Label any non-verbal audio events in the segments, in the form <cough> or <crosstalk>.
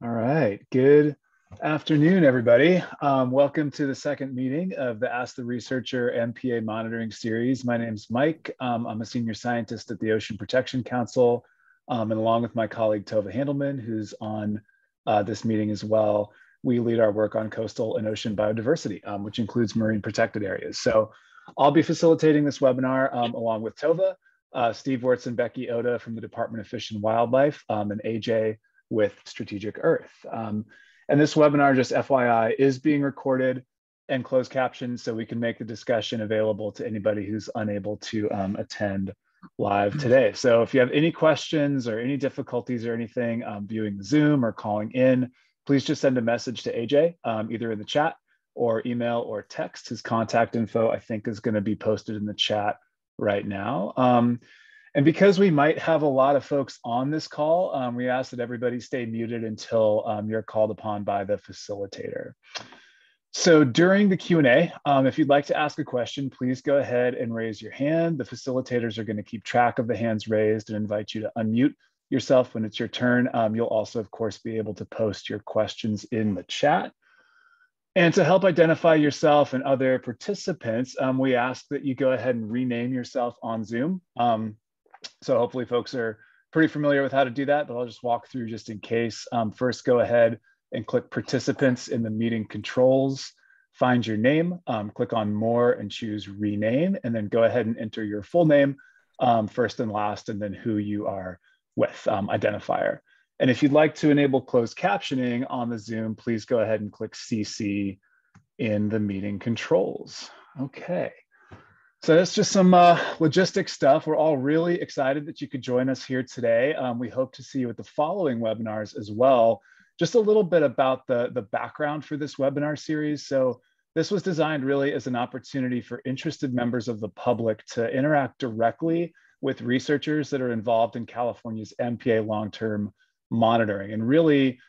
All right. Good afternoon, everybody. Um, welcome to the second meeting of the Ask the Researcher MPA monitoring series. My name is Mike. Um, I'm a senior scientist at the Ocean Protection Council. Um, and along with my colleague Tova Handelman, who's on uh, this meeting as well, we lead our work on coastal and ocean biodiversity, um, which includes marine protected areas. So I'll be facilitating this webinar um, along with Tova, uh, Steve Wertz and Becky Ota from the Department of Fish and Wildlife, um, and AJ with Strategic Earth. Um, and this webinar, just FYI, is being recorded and closed captioned so we can make the discussion available to anybody who's unable to um, attend live today. So if you have any questions or any difficulties or anything um, viewing Zoom or calling in, please just send a message to AJ, um, either in the chat or email or text. His contact info, I think, is going to be posted in the chat right now. Um, and because we might have a lot of folks on this call, um, we ask that everybody stay muted until um, you're called upon by the facilitator. So during the Q&A, um, if you'd like to ask a question, please go ahead and raise your hand. The facilitators are gonna keep track of the hands raised and invite you to unmute yourself when it's your turn. Um, you'll also, of course, be able to post your questions in the chat. And to help identify yourself and other participants, um, we ask that you go ahead and rename yourself on Zoom. Um, so hopefully folks are pretty familiar with how to do that, but I'll just walk through just in case. Um, first, go ahead and click participants in the meeting controls, find your name, um, click on more and choose rename, and then go ahead and enter your full name um, first and last, and then who you are with, um, identifier. And if you'd like to enable closed captioning on the Zoom, please go ahead and click CC in the meeting controls. Okay. So that's just some uh, logistic stuff. We're all really excited that you could join us here today. Um, we hope to see you at the following webinars as well. Just a little bit about the, the background for this webinar series. So this was designed really as an opportunity for interested members of the public to interact directly with researchers that are involved in California's MPA long-term monitoring. And really,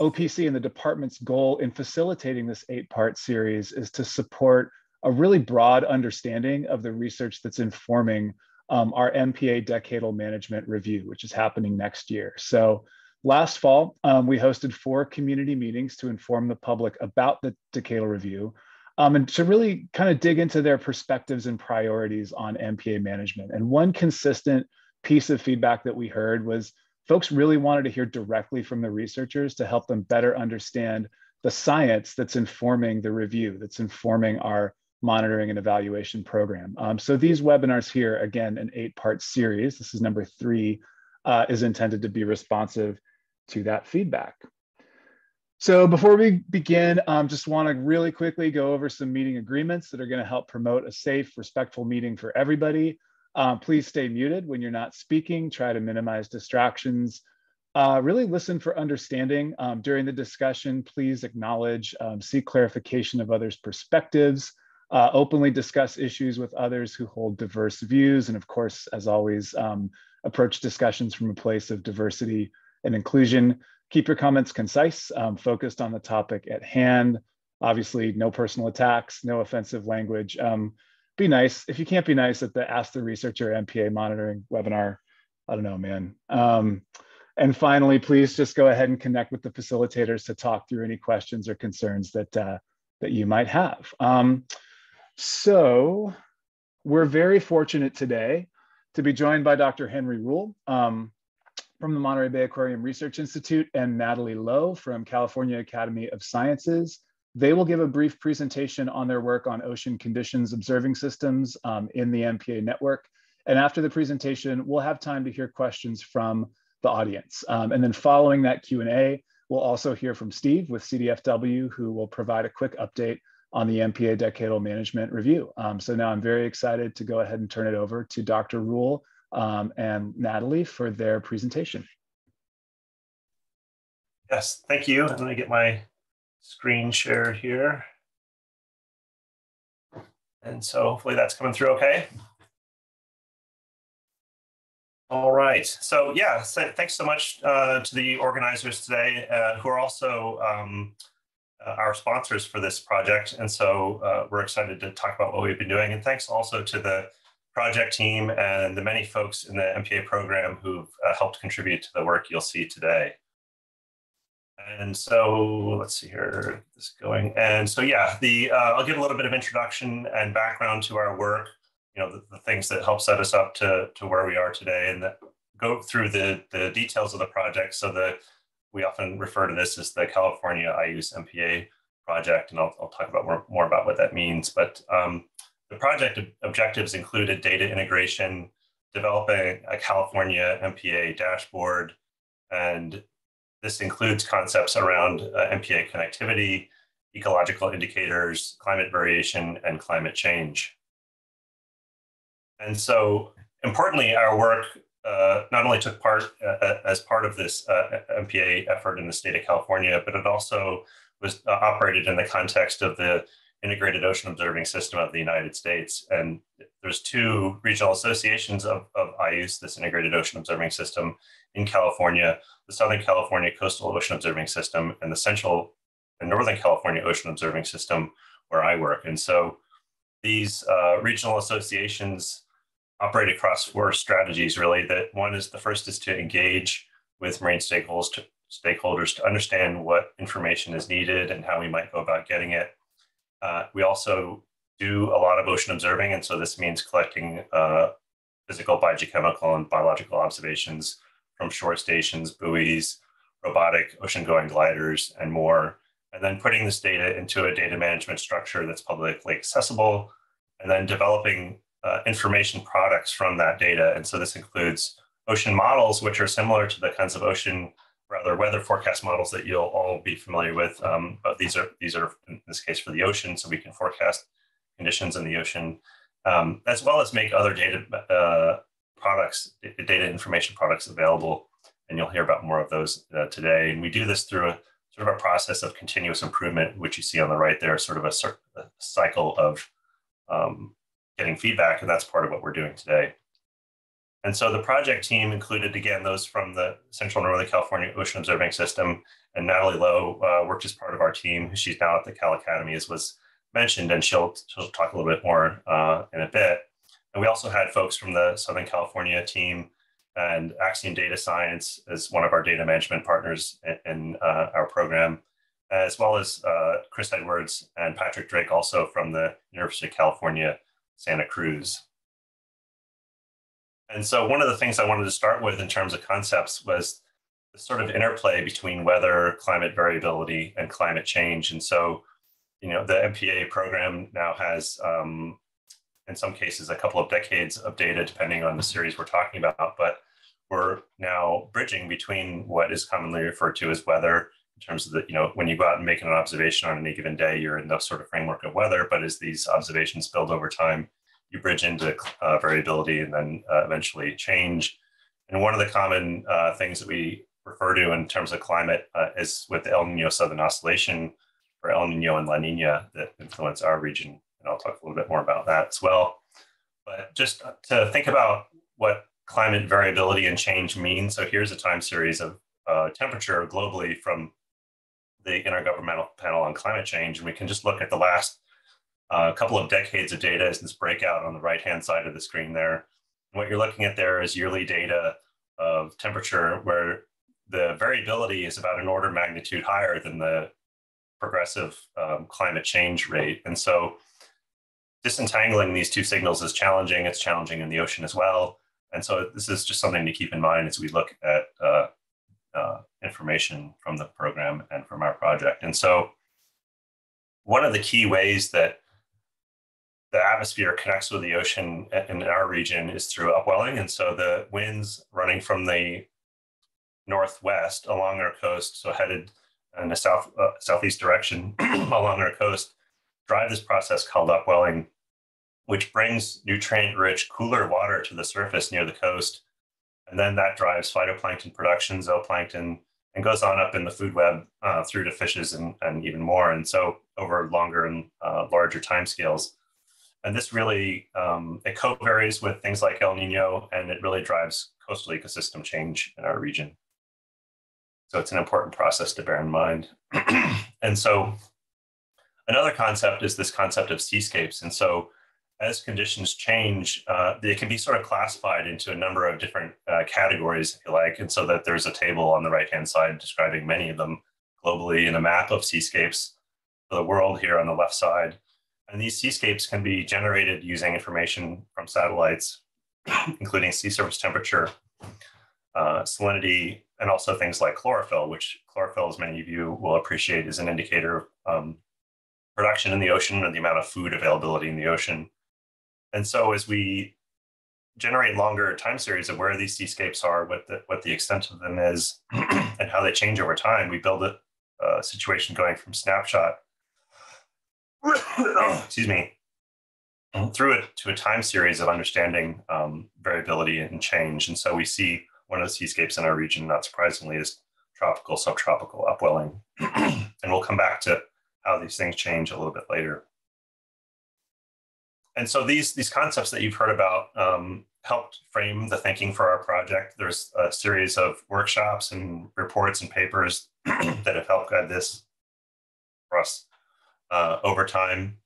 OPC and the department's goal in facilitating this eight-part series is to support a really broad understanding of the research that's informing um, our MPA decadal management review, which is happening next year. So last fall, um, we hosted four community meetings to inform the public about the decadal review um, and to really kind of dig into their perspectives and priorities on MPA management. And one consistent piece of feedback that we heard was folks really wanted to hear directly from the researchers to help them better understand the science that's informing the review, that's informing our monitoring and evaluation program. Um, so these webinars here, again, an eight part series, this is number three, uh, is intended to be responsive to that feedback. So before we begin, um, just wanna really quickly go over some meeting agreements that are gonna help promote a safe, respectful meeting for everybody. Um, please stay muted when you're not speaking, try to minimize distractions. Uh, really listen for understanding um, during the discussion. Please acknowledge, um, seek clarification of others' perspectives uh, openly discuss issues with others who hold diverse views, and of course, as always, um, approach discussions from a place of diversity and inclusion. Keep your comments concise, um, focused on the topic at hand. Obviously, no personal attacks, no offensive language. Um, be nice. If you can't be nice at the Ask the Researcher MPA monitoring webinar, I don't know, man. Um, and finally, please just go ahead and connect with the facilitators to talk through any questions or concerns that, uh, that you might have. So we're very fortunate today to be joined by Dr. Henry Ruhl um, from the Monterey Bay Aquarium Research Institute and Natalie Lowe from California Academy of Sciences. They will give a brief presentation on their work on ocean conditions observing systems um, in the MPA network. And after the presentation, we'll have time to hear questions from the audience. Um, and then following that Q&A, we'll also hear from Steve with CDFW, who will provide a quick update on the MPA Decadal Management Review. Um, so now I'm very excited to go ahead and turn it over to Dr. Ruhl um, and Natalie for their presentation. Yes, thank you. I'm going to get my screen shared here. And so hopefully that's coming through okay. All right. So yeah, so thanks so much uh, to the organizers today uh, who are also um, our sponsors for this project. And so uh, we're excited to talk about what we've been doing. And thanks also to the project team and the many folks in the MPA program who've uh, helped contribute to the work you'll see today. And so let's see here, this going. And so yeah, the uh, I'll give a little bit of introduction and background to our work. You know, the, the things that help set us up to to where we are today, and that go through the the details of the project. So the we often refer to this as the California IOOS MPA project, and I'll, I'll talk about more, more about what that means. But um, the project objectives included data integration, developing a California MPA dashboard, and this includes concepts around uh, MPA connectivity, ecological indicators, climate variation, and climate change. And so importantly, our work uh, not only took part uh, uh as part of this uh, MPA effort in the state of California, but it also was uh, operated in the context of the Integrated Ocean Observing System of the United States. And there's two regional associations of, of IOOS, this Integrated Ocean Observing System in California, the Southern California Coastal Ocean Observing System, and the Central and Northern California Ocean Observing System, where I work. And so these uh, regional associations operate across four strategies, really. That one is the first is to engage with marine stakeholders to, stakeholders to understand what information is needed and how we might go about getting it. Uh, we also do a lot of ocean observing, and so this means collecting uh, physical, biogeochemical, and biological observations from shore stations, buoys, robotic ocean-going gliders, and more, and then putting this data into a data management structure that's publicly accessible, and then developing uh, information products from that data. And so this includes ocean models, which are similar to the kinds of ocean, rather weather forecast models that you'll all be familiar with. Um, but these are these are in this case for the ocean, so we can forecast conditions in the ocean, um, as well as make other data uh, products, data information products available. And you'll hear about more of those uh, today. And we do this through a sort of a process of continuous improvement, which you see on the right there, sort of a, a cycle of um, getting feedback, and that's part of what we're doing today. And so the project team included, again, those from the Central Northern California Ocean Observing System. And Natalie Lowe uh, worked as part of our team. She's now at the Cal Academy, as was mentioned, and she'll, she'll talk a little bit more uh, in a bit. And we also had folks from the Southern California team and Axiom Data Science as one of our data management partners in, in uh, our program, as well as uh, Chris Edwards and Patrick Drake, also from the University of California Santa Cruz. And so one of the things I wanted to start with in terms of concepts was the sort of interplay between weather, climate variability, and climate change. And so, you know, the MPA program now has, um, in some cases, a couple of decades of data, depending on the series we're talking about. But we're now bridging between what is commonly referred to as weather in terms of the, you know, when you go out and make an observation on any given day, you're in the sort of framework of weather. But as these observations build over time, you bridge into uh, variability and then uh, eventually change. And one of the common uh, things that we refer to in terms of climate uh, is with the El Nino Southern Oscillation or El Nino and La Nina that influence our region. And I'll talk a little bit more about that as well. But just to think about what climate variability and change mean. So here's a time series of uh, temperature globally from the Intergovernmental Panel on Climate Change, and we can just look at the last uh, couple of decades of data as this breakout on the right-hand side of the screen there. And what you're looking at there is yearly data of temperature where the variability is about an order magnitude higher than the progressive um, climate change rate. And so disentangling these two signals is challenging. It's challenging in the ocean as well. And so this is just something to keep in mind as we look at uh, uh, information from the program and from our project. And so, one of the key ways that the atmosphere connects with the ocean in our region is through upwelling. And so, the winds running from the northwest along our coast, so headed in a south uh, southeast direction <clears throat> along our coast, drive this process called upwelling, which brings nutrient-rich, cooler water to the surface near the coast and then that drives phytoplankton production, zooplankton, and goes on up in the food web uh, through to fishes and, and even more. And so over longer and uh, larger timescales. And this really, um, it co-varies with things like El Nino, and it really drives coastal ecosystem change in our region. So it's an important process to bear in mind. <clears throat> and so another concept is this concept of seascapes. And so as conditions change, uh, they can be sort of classified into a number of different uh, categories, if you like, and so that there's a table on the right-hand side describing many of them. globally in a map of seascapes for the world here on the left side. And these seascapes can be generated using information from satellites, <clears throat> including sea surface temperature, uh, salinity, and also things like chlorophyll, which chlorophyll, as many of you will appreciate, is an indicator of um, production in the ocean and the amount of food availability in the ocean. And so as we generate longer time series of where these seascapes are, what the, what the extent of them is, <clears throat> and how they change over time, we build a, a situation going from snapshot, <coughs> excuse me, through it to a time series of understanding um, variability and change. And so we see one of the seascapes in our region, not surprisingly, is tropical, subtropical upwelling. <clears throat> and we'll come back to how these things change a little bit later. And so these, these concepts that you've heard about um, helped frame the thinking for our project. There's a series of workshops and reports and papers <clears throat> that have helped guide this for us uh, over time,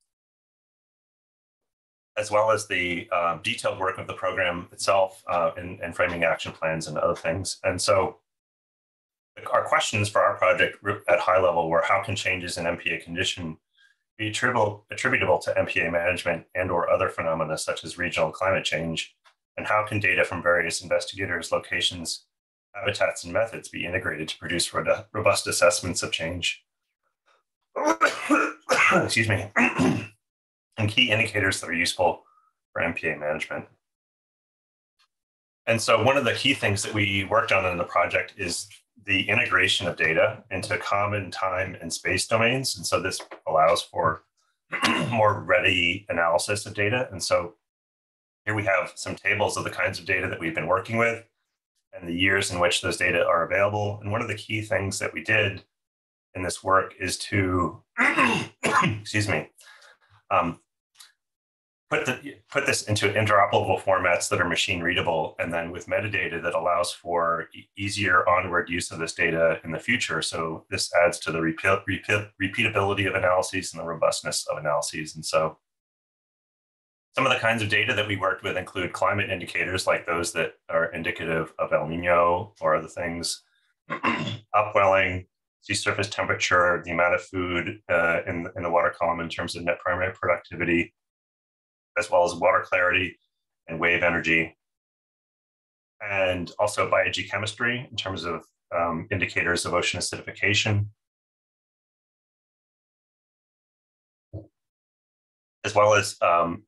as well as the uh, detailed work of the program itself uh, and framing action plans and other things. And so our questions for our project at high level were how can changes in MPA condition be attributable, to MPA management and or other phenomena such as regional climate change? And how can data from various investigators, locations, habitats, and methods be integrated to produce robust assessments of change? <coughs> Excuse me. <coughs> and key indicators that are useful for MPA management. And so one of the key things that we worked on in the project is the integration of data into common time and space domains. And so this allows for <clears throat> more ready analysis of data. And so here we have some tables of the kinds of data that we've been working with and the years in which those data are available. And one of the key things that we did in this work is to, <clears throat> excuse me, um, put, the, put this into interoperable formats that are machine readable and then with metadata that allows for easier onward use of this data in the future. So this adds to the repeat, repeat, repeatability of analyses and the robustness of analyses. And so some of the kinds of data that we worked with include climate indicators like those that are indicative of El Nino or other things, <clears throat> upwelling, sea surface temperature, the amount of food uh, in, in the water column in terms of net primary productivity, as well as water clarity and wave energy. And also biogeochemistry in terms of um, indicators of ocean acidification. As well as um,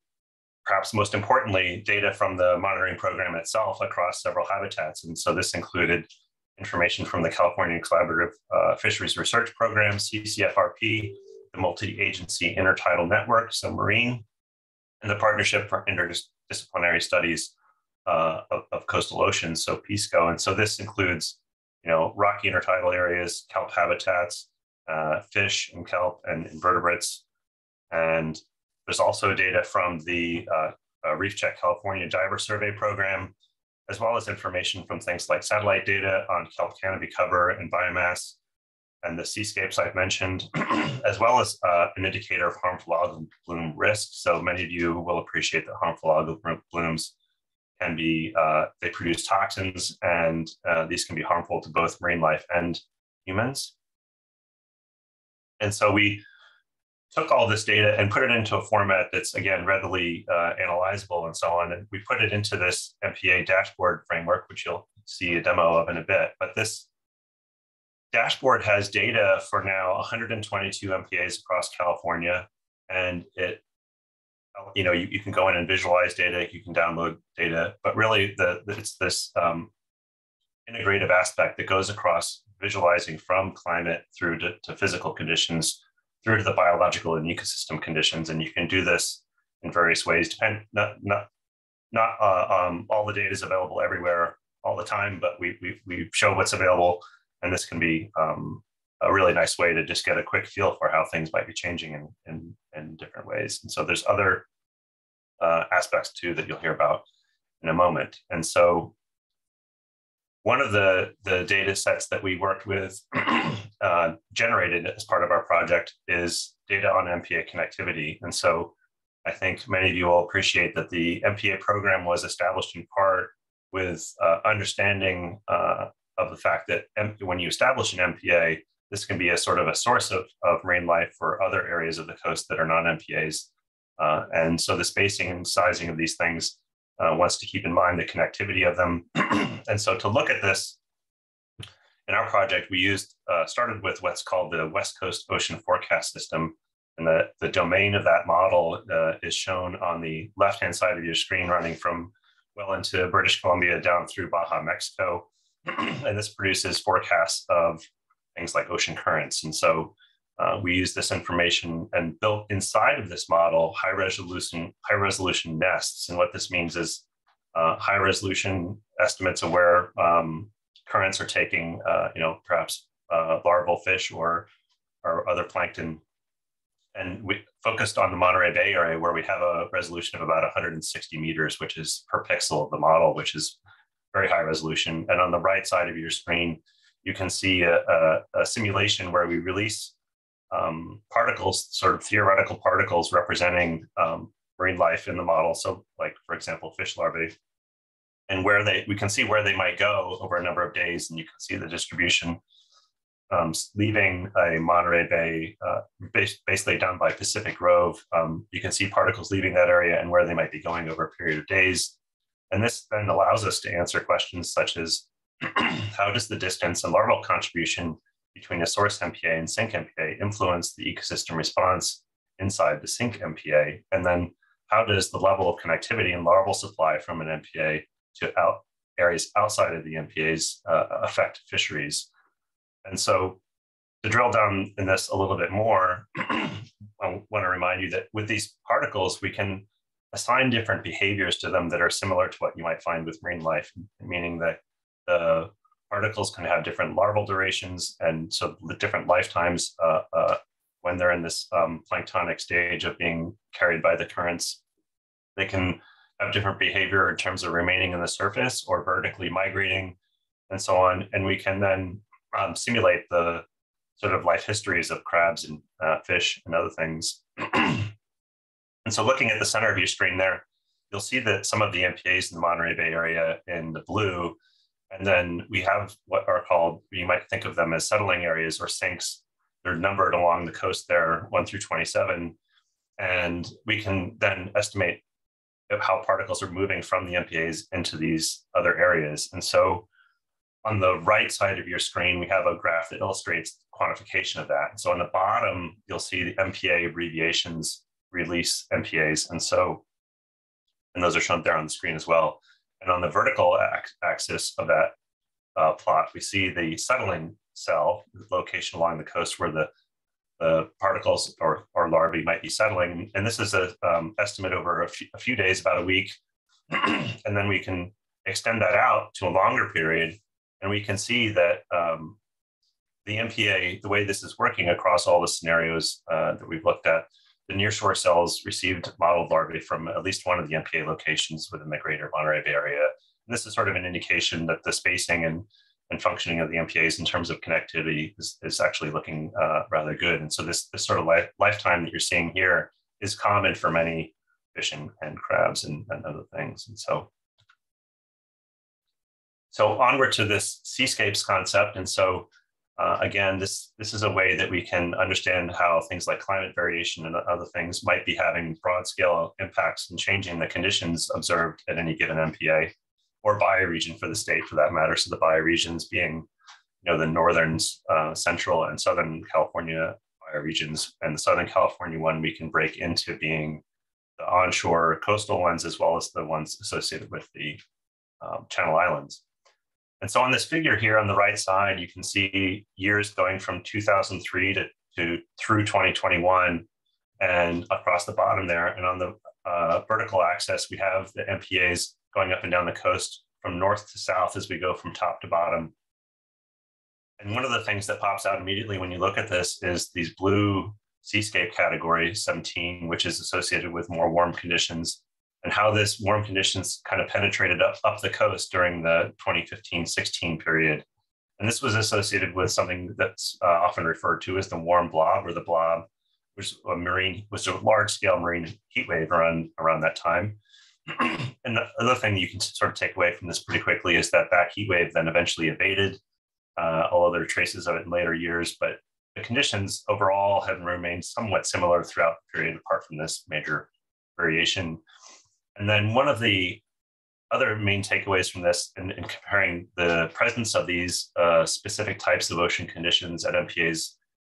perhaps most importantly, data from the monitoring program itself across several habitats. And so this included information from the California Collaborative uh, Fisheries Research Program, CCFRP, the Multi-Agency Intertidal Network, so MARINe, and the Partnership for Interdisciplinary Studies uh, of, of, Coastal Oceans, so PISCO. And so this includes, you know, rocky intertidal areas, kelp habitats, uh, fish and kelp and invertebrates. And there's also data from the uh, uh Reef Check California Diver Survey Program, as well as information from things like satellite data on kelp canopy cover and biomass, and the seascapes I've mentioned, <clears throat> as well as uh, an indicator of harmful algal bloom risk. So many of you will appreciate that harmful algal blooms can be, uh, they produce toxins and uh, these can be harmful to both marine life and humans. And so we took all this data and put it into a format that's again readily uh, analyzable and so on. And we put it into this MPA dashboard framework, which you'll see a demo of in a bit. But this dashboard has data for now 122 MPAs across California, and it you know you, you can go in and visualize data, you can download data, but really the, it's this um, integrative aspect that goes across visualizing from climate through to, to physical conditions through to the biological and ecosystem conditions, and you can do this in various ways. Depend not not not uh, um, all the data is available everywhere all the time, but we we we show what's available and this can be um, a really nice way to just get a quick feel for how things might be changing in, in, in different ways. And so there's other uh, aspects too that you'll hear about in a moment. And so one of the, the data sets that we worked with <clears throat> uh, generated as part of our project is data on MPA connectivity. And so I think many of you will appreciate that the MPA program was established in part with uh, understanding uh, of the fact that when you establish an MPA, this can be a sort of a source of, of marine life for other areas of the coast that are non-MPAs. Uh, and so the spacing and sizing of these things uh, wants to keep in mind the connectivity of them. <clears throat> and so to look at this, in our project, we used uh, started with what's called the West Coast Ocean Forecast System. And the, the domain of that model uh, is shown on the left-hand side of your screen running from well into British Columbia down through Baja, Mexico. <clears throat> and this produces forecasts of things like ocean currents. And so uh, we use this information and built inside of this model high resolution high resolution nests. And what this means is uh, high resolution estimates of where um, currents are taking, uh, you know, perhaps uh, larval fish or or other plankton. And we focused on the Monterey Bay area where we have a resolution of about 160 meters, which is per pixel of the model, which is very high resolution. And on the right side of your screen, you can see a, a, a simulation where we release um, particles, sort of theoretical particles representing um, marine life in the model. So like, for example, fish larvae and where they, we can see where they might go over a number of days and you can see the distribution um, leaving a Monterey Bay, uh, basically down by Pacific Grove. Um, you can see particles leaving that area and where they might be going over a period of days. And this then allows us to answer questions such as <clears throat> how does the distance and larval contribution between a source MPA and sink MPA influence the ecosystem response inside the sink MPA? And then how does the level of connectivity and larval supply from an MPA to out areas outside of the MPAs uh, affect fisheries? And so to drill down in this a little bit more, <clears throat> I want to remind you that with these particles, we can assign different behaviors to them that are similar to what you might find with marine life, meaning that the particles can have different larval durations and so the different lifetimes uh, uh, when they're in this um, planktonic stage of being carried by the currents. They can have different behavior in terms of remaining in the surface or vertically migrating and so on. And we can then um, simulate the sort of life histories of crabs and uh, fish and other things. <clears throat> and so looking at the center of your screen there, you'll see that some of the MPAs in the Monterey Bay area in the blue and then we have what are called, you might think of them as settling areas or sinks. They're numbered along the coast there, 1 through 27. And we can then estimate how particles are moving from the MPAs into these other areas. And so on the right side of your screen, we have a graph that illustrates quantification of that. So on the bottom, you'll see the MPA abbreviations release MPAs. And so, and those are shown there on the screen as well. And on the vertical axis of that uh, plot, we see the settling cell, location along the coast where the, the particles or, or larvae might be settling. And this is an um, estimate over a few, a few days, about a week. <clears throat> and then we can extend that out to a longer period. And we can see that um, the MPA, the way this is working across all the scenarios uh, that we've looked at, the nearshore cells received modeled larvae from at least one of the MPA locations within the greater Monterey Bay area. And this is sort of an indication that the spacing and, and functioning of the MPAs in terms of connectivity is, is actually looking uh, rather good. And so this, this sort of life, lifetime that you're seeing here is common for many fish and, and crabs and, and other things. And so, so onward to this seascapes concept. And so uh, again, this, this is a way that we can understand how things like climate variation and other things might be having broad scale impacts and changing the conditions observed at any given MPA or bioregion for the state for that matter. So the bioregions being you know, the northern, uh, central, and southern California bioregions. And the Southern California one we can break into being the onshore coastal ones as well as the ones associated with the um, Channel Islands. And so on this figure here on the right side, you can see years going from 2003 to, to through 2021 and across the bottom there. And on the uh, vertical axis, we have the MPAs going up and down the coast from north to south as we go from top to bottom. And one of the things that pops out immediately when you look at this is these blue seascape category 17, which is associated with more warm conditions and how this warm conditions kind of penetrated up, up the coast during the 2015-16 period. And this was associated with something that's uh, often referred to as the warm blob or the blob, which a marine, was a large scale marine heat wave around, around that time. <clears throat> and the other thing you can sort of take away from this pretty quickly is that that heat wave then eventually abated uh, are traces of it in later years. But the conditions overall have remained somewhat similar throughout the period, apart from this major variation. And then one of the other main takeaways from this in, in comparing the presence of these uh, specific types of ocean conditions at MPAs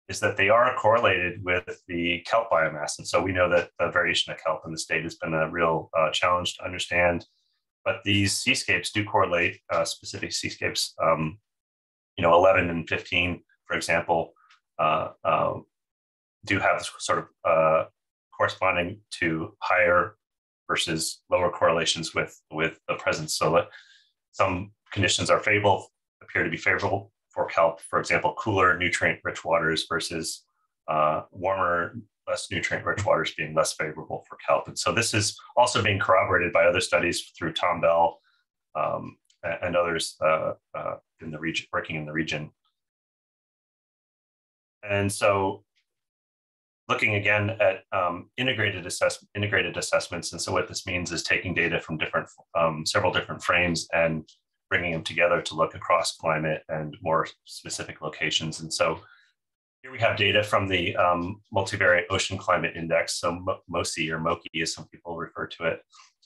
is that they are correlated with the kelp biomass. And so we know that the variation of kelp in the state has been a real uh, challenge to understand. But these seascapes do correlate, uh, specific seascapes, um, you know, 11 and 15, for example, uh, um, do have sort of uh, corresponding to higher versus lower correlations with with the presence. So that some conditions are favorable, appear to be favorable for kelp. For example, cooler, nutrient-rich waters versus uh, warmer, less nutrient-rich waters being less favorable for kelp. And so this is also being corroborated by other studies through Tom Bell um, and others uh, uh, in the region, working in the region. And so looking again at um, integrated assessment, integrated assessments. And so what this means is taking data from different, um, several different frames and bringing them together to look across climate and more specific locations. And so here we have data from the um, Multivariate Ocean Climate Index, so MOCI or MOCI as some people refer to it.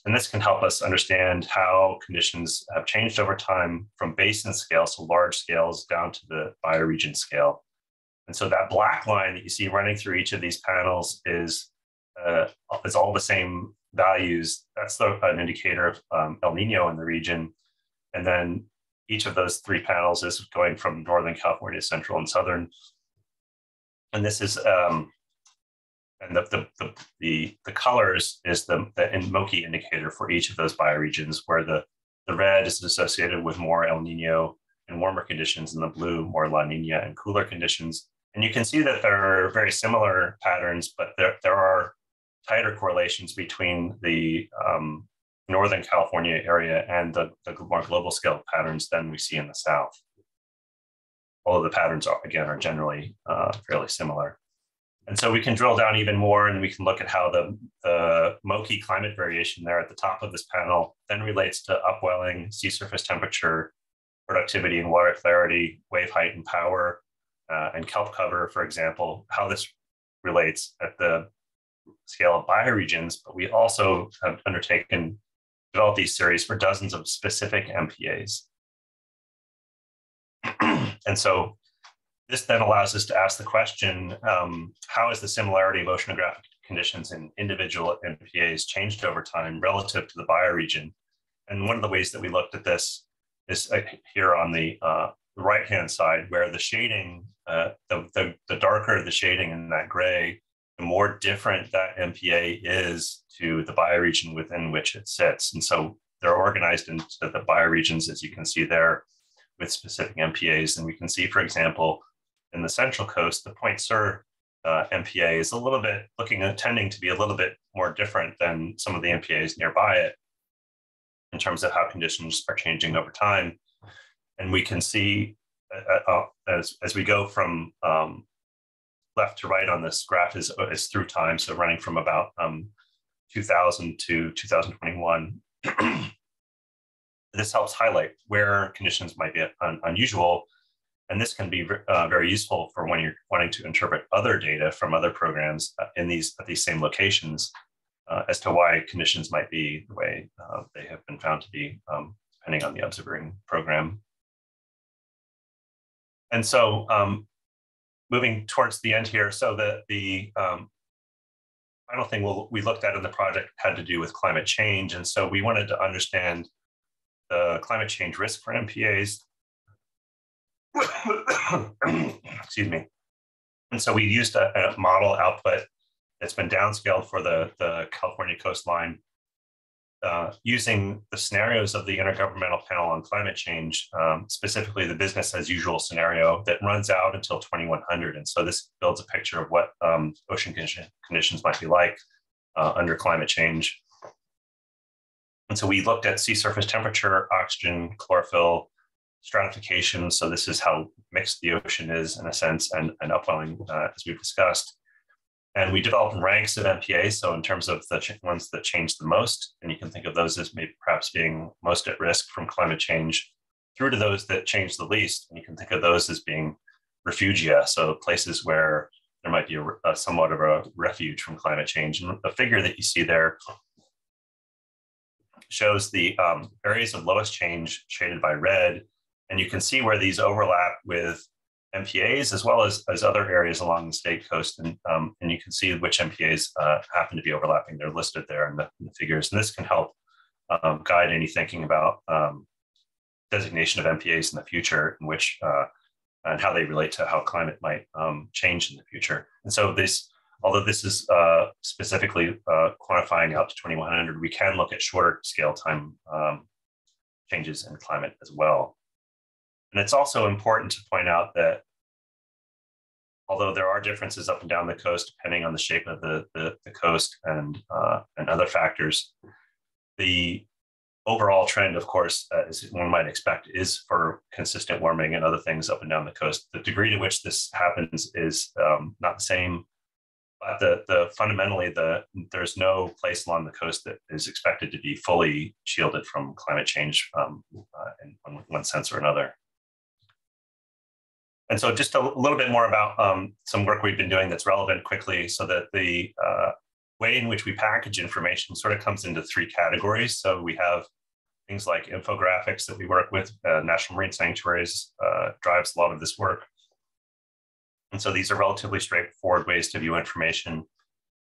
And this can help us understand how conditions have changed over time from basin scale, so large scales, down to the bioregion scale. And so that black line that you see running through each of these panels is, uh, is all the same values. That's the, an indicator of um, El Nino in the region. And then each of those three panels is going from Northern California, Central and Southern. And this is, um, and the, the, the, the, the colors is the, the MOCI indicator for each of those bioregions where the, the red is associated with more El Nino and warmer conditions and the blue more La Nina and cooler conditions. And you can see that there are very similar patterns, but there, there are tighter correlations between the um, Northern California area and the, the, more global scale patterns than we see in the South. Although the patterns, are, again, are generally uh, fairly similar. And so we can drill down even more and we can look at how the, the MOCI climate variation there at the top of this panel then relates to upwelling, sea surface temperature, productivity and water clarity, wave height and power, uh, and kelp cover, for example, how this relates at the scale of bioregions, but we also have undertaken develop these series for dozens of specific MPAs. <clears throat> and so this then allows us to ask the question, um, how has the similarity of oceanographic conditions in individual MPAs changed over time relative to the bioregion? And one of the ways that we looked at this is uh, here on the uh, the right hand side where the shading, uh, the, the, the darker the shading in that gray, the more different that MPA is to the bioregion within which it sits. And so they're organized into the bioregions, as you can see there, with specific MPAs. And we can see, for example, in the Central Coast, the Point Sur uh, MPA is a little bit looking at tending to be a little bit more different than some of the MPAs nearby it in terms of how conditions are changing over time and we can see uh, uh, as, as we go from um, left to right on this graph is, is through time, so running from about um, 2000 to 2021. <clears throat> this helps highlight where conditions might be un unusual, and this can be uh, very useful for when you're wanting to interpret other data from other programs uh, in these at these same locations uh, as to why conditions might be the way uh, they have been found to be, um, depending on the observing program. And so um, moving towards the end here, so the, the um, final thing we'll, we looked at in the project had to do with climate change. And so we wanted to understand the climate change risk for MPAs. <coughs> Excuse me. And so we used a, a model output that's been downscaled for the, the California coastline uh, using the scenarios of the Intergovernmental Panel on Climate Change, um, specifically the business as usual scenario that runs out until 2100. And so this builds a picture of what um, ocean condition, conditions might be like uh, under climate change. And so we looked at sea surface temperature, oxygen, chlorophyll, stratification. So this is how mixed the ocean is in a sense, and, and upwelling, uh, as we've discussed. And we developed ranks of MPA. So in terms of the ones that change the most, and you can think of those as maybe perhaps being most at risk from climate change, through to those that change the least. And you can think of those as being refugia, so places where there might be a, a somewhat of a refuge from climate change. And the figure that you see there shows the um, areas of lowest change shaded by red. And you can see where these overlap with MPAs as well as, as other areas along the state coast. And, um, and you can see which MPAs uh, happen to be overlapping. They're listed there in the, in the figures. And this can help um, guide any thinking about um, designation of MPAs in the future, in which uh, and how they relate to how climate might um, change in the future. And so this, although this is uh, specifically uh, quantifying out to 2100, we can look at shorter scale time um, changes in climate as well. And it's also important to point out that although there are differences up and down the coast depending on the shape of the, the, the coast and, uh, and other factors, the overall trend, of course, uh, as one might expect, is for consistent warming and other things up and down the coast. The degree to which this happens is um, not the same. But the, the fundamentally, the there's no place along the coast that is expected to be fully shielded from climate change um, uh, in one, one, sense or another. And so, just a little bit more about um, some work we've been doing that's relevant quickly, so that the uh, way in which we package information sort of comes into three categories. So we have things like infographics that we work with. Uh, National Marine Sanctuaries uh, drives a lot of this work. And so these are relatively straightforward ways to view information.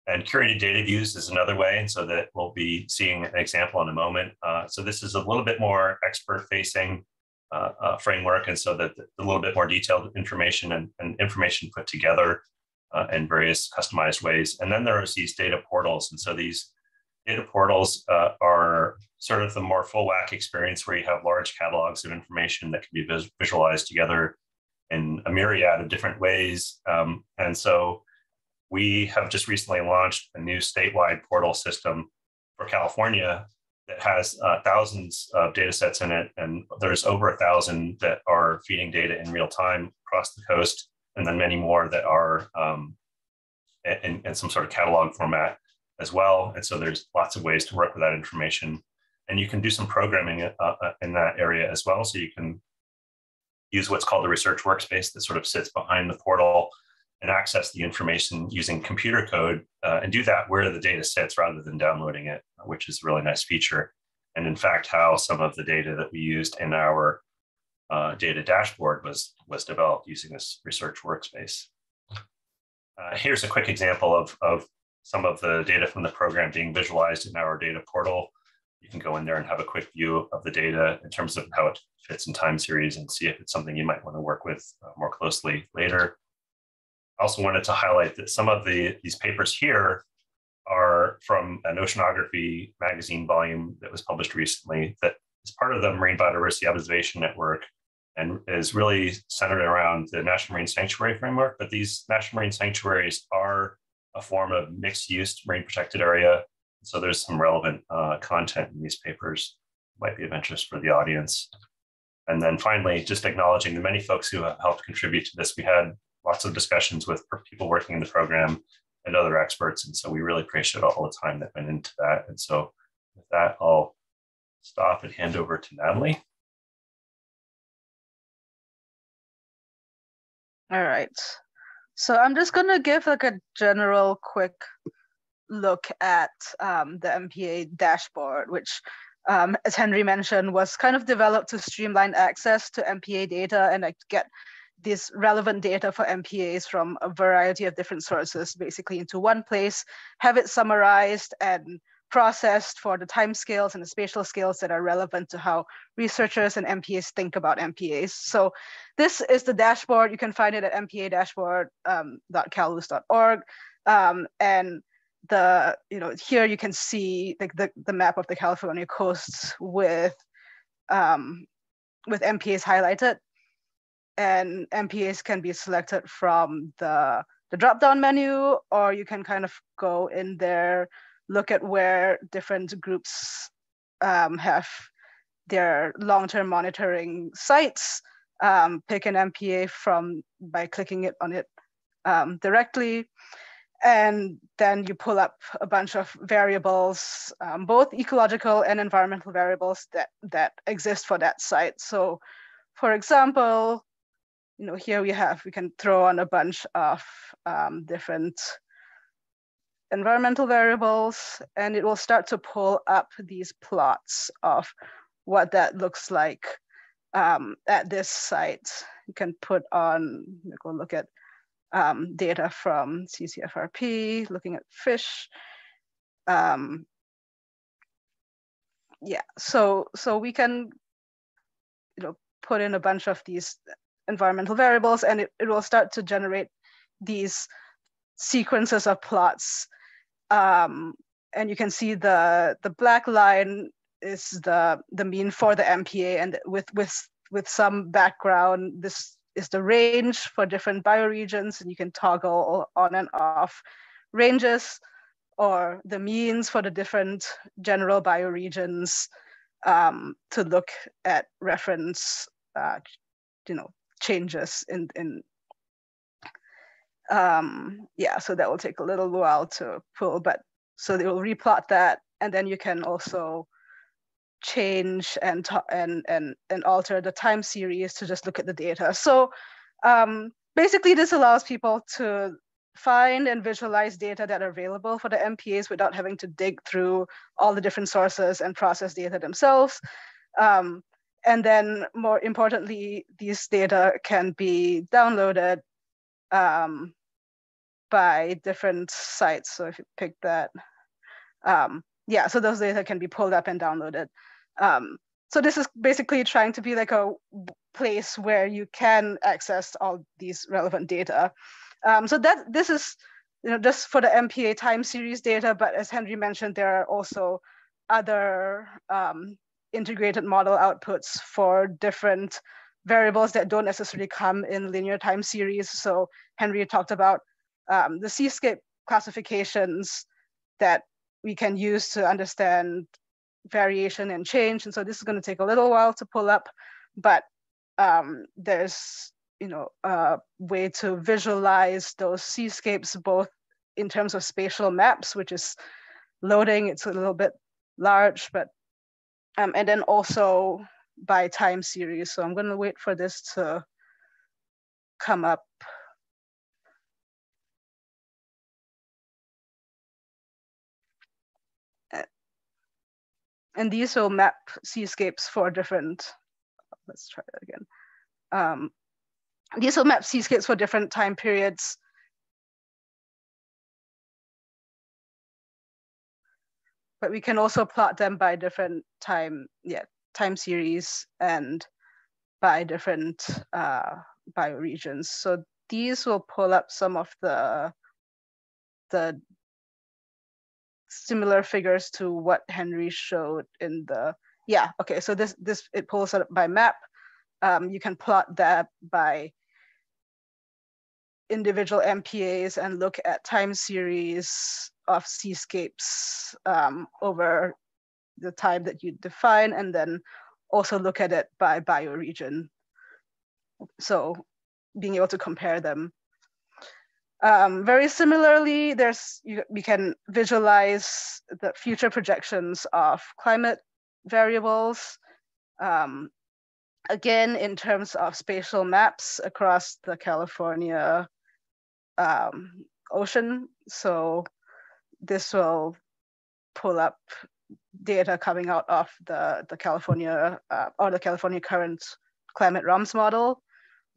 And curated data views is another way, and so that we'll be seeing an example in a moment. Uh, so this is a little bit more expert-facing uh, uh, framework, and so that a little bit more detailed information and, and information put together uh, in various customized ways. And then there's these data portals. And so these data portals uh, are sort of the more full whack experience where you have large catalogs of information that can be vis- visualized together in a myriad of different ways. Um, and so we have just recently launched a new statewide portal system for California that has uh, thousands of data sets in it. And there's over a thousand that are feeding data in real time across the coast and then many more that are um, in, in, some sort of catalog format as well. And so there's lots of ways to work with that information. And you can do some programming uh, uh, in that area as well. So you can use what's called the research workspace that sort of sits behind the portal and access the information using computer code uh, and do that where the data sits rather than downloading it, which is a really nice feature. And in fact, how some of the data that we used in our uh, data dashboard was, was developed using this research workspace. Uh, here's a quick example of, of some of the data from the program being visualized in our data portal. You can go in there and have a quick view of the data in terms of how it fits in time series and see if it's something you might want to work with uh, more closely later. I also wanted to highlight that some of the, these papers here are from an oceanography magazine volume that was published recently that is part of the Marine Biodiversity Observation Network and is really centered around the National Marine Sanctuary framework. But these national marine sanctuaries are a form of mixed use marine protected area. So there's some relevant uh, content in these papers might be of interest for the audience. And then finally, just acknowledging the many folks who have helped contribute to this. We had lots of discussions with people working in the program and other experts. And so we really appreciate all the time that went into that. And so with that, I'll stop and hand over to Natalie. All right. So I'm just gonna give like a general quick look at um, the MPA dashboard, which um, as Henry mentioned, was kind of developed to streamline access to MPA data and like get this relevant data for MPAs from a variety of different sources basically into one place, have it summarized and processed for the time scales and the spatial scales that are relevant to how researchers and MPAs think about MPAs. So this is the dashboard. You can find it at mpa-dashboard.calus.org. Um, um, and the, you know, here you can see like the, the map of the California coasts with, um, with MPAs highlighted. And MPAs can be selected from the, the drop-down menu, or you can kind of go in there look at where different groups um, have their long-term monitoring sites, um, pick an MPA from by clicking it on it um, directly. and then you pull up a bunch of variables, um, both ecological and environmental variables that, that exist for that site. So for example, you know, here we have, we can throw on a bunch of um, different environmental variables, and it will start to pull up these plots of what that looks like um, at this site. You can put on, go look at um, data from CCFRP, looking at fish. Um, yeah, so so we can, you know, put in a bunch of these environmental variables, and it, it will start to generate these sequences of plots. Um, and you can see the the black line is the the mean for the MPA, and with with with some background, this is the range for different bioregions, and you can toggle on and off ranges or the means for the different general bioregions um, to look at reference, uh, you know, changes in, in um, yeah, so that will take a little while to pull, but so they will replot that, and then you can also change and and and and alter the time series to just look at the data. So um, basically, this allows people to find and visualize data that are available for the MPAs without having to dig through all the different sources and process data themselves. Um, and then more importantly, these data can be downloaded um, by different sites. So if you pick that, um, yeah, so those data can be pulled up and downloaded. Um, so this is basically trying to be like a place where you can access all these relevant data. Um, so that this is you know just for the MPA time series data, but as Henry mentioned, there are also other um, integrated model outputs for different variables that don't necessarily come in linear time series. So Henry talked about um, the seascape classifications that we can use to understand variation and change. And so this is going to take a little while to pull up, but um, there's you know a way to visualize those seascapes both in terms of spatial maps, which is loading. It's a little bit large, but um, and then also by time series. So I'm going to wait for this to come up. and these will map seascapes for different, let's try that again. Um, these will map seascapes for different time periods. But we can also plot them by different time, yeah, time series and by different uh, bioregions. So these will pull up some of the the similar figures to what Henry showed in the, yeah, okay, so this, this it pulls up by map. Um, you can plot that by individual MPAs and look at time series of seascapes um, over the time that you define and then also look at it by bioregion. So being able to compare them um, very similarly, there's you, we can visualize the future projections of climate variables. Um, again, in terms of spatial maps across the California um, ocean. So this will pull up data coming out of the, the California uh, or the California current climate ROMS model,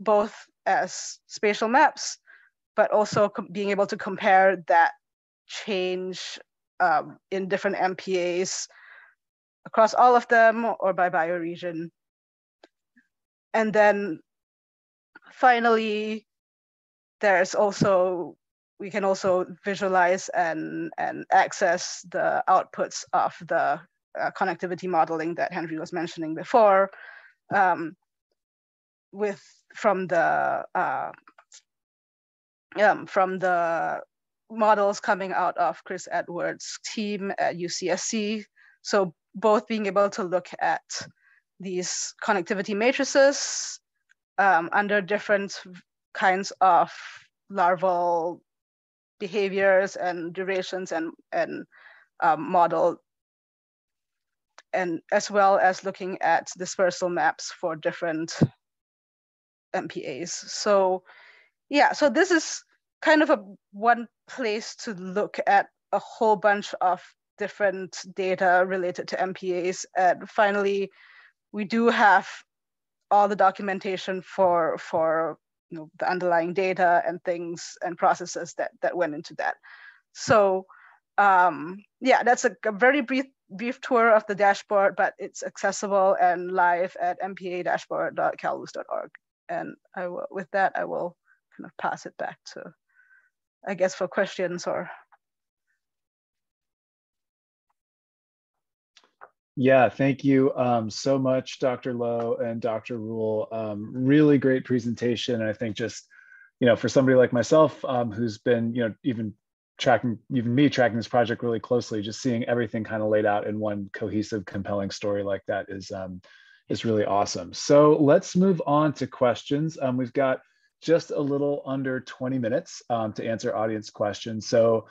both as spatial maps but also being able to compare that change um, in different MPAs across all of them or by bioregion. And then finally, there's also, we can also visualize and, and access the outputs of the uh, connectivity modeling that Henry was mentioning before um, with from the uh, um, from the models coming out of Chris Edwards' team at UCSC. So both being able to look at these connectivity matrices um, under different kinds of larval behaviors and durations and, and um, model and as well as looking at dispersal maps for different MPAs. So yeah, so this is kind of a one place to look at a whole bunch of different data related to MPAs. And finally, we do have all the documentation for for you know the underlying data and things and processes that that went into that. So um, yeah, that's a, a, very brief brief tour of the dashboard, but it's accessible and live at mpa-dashboard.calus.org. And I will, with that, I will kind of pass it back to, I guess, for questions or. Yeah, thank you um, so much, Dr. Lowe and Dr. Ruhl. Um, really great presentation. I think just, you know, for somebody like myself um, who's been, you know, even tracking even me tracking this project really closely just seeing everything kind of laid out in one cohesive compelling story like that is um, is really awesome so let's move on to questions um, we've got just a little under 20 minutes um, to answer audience questions so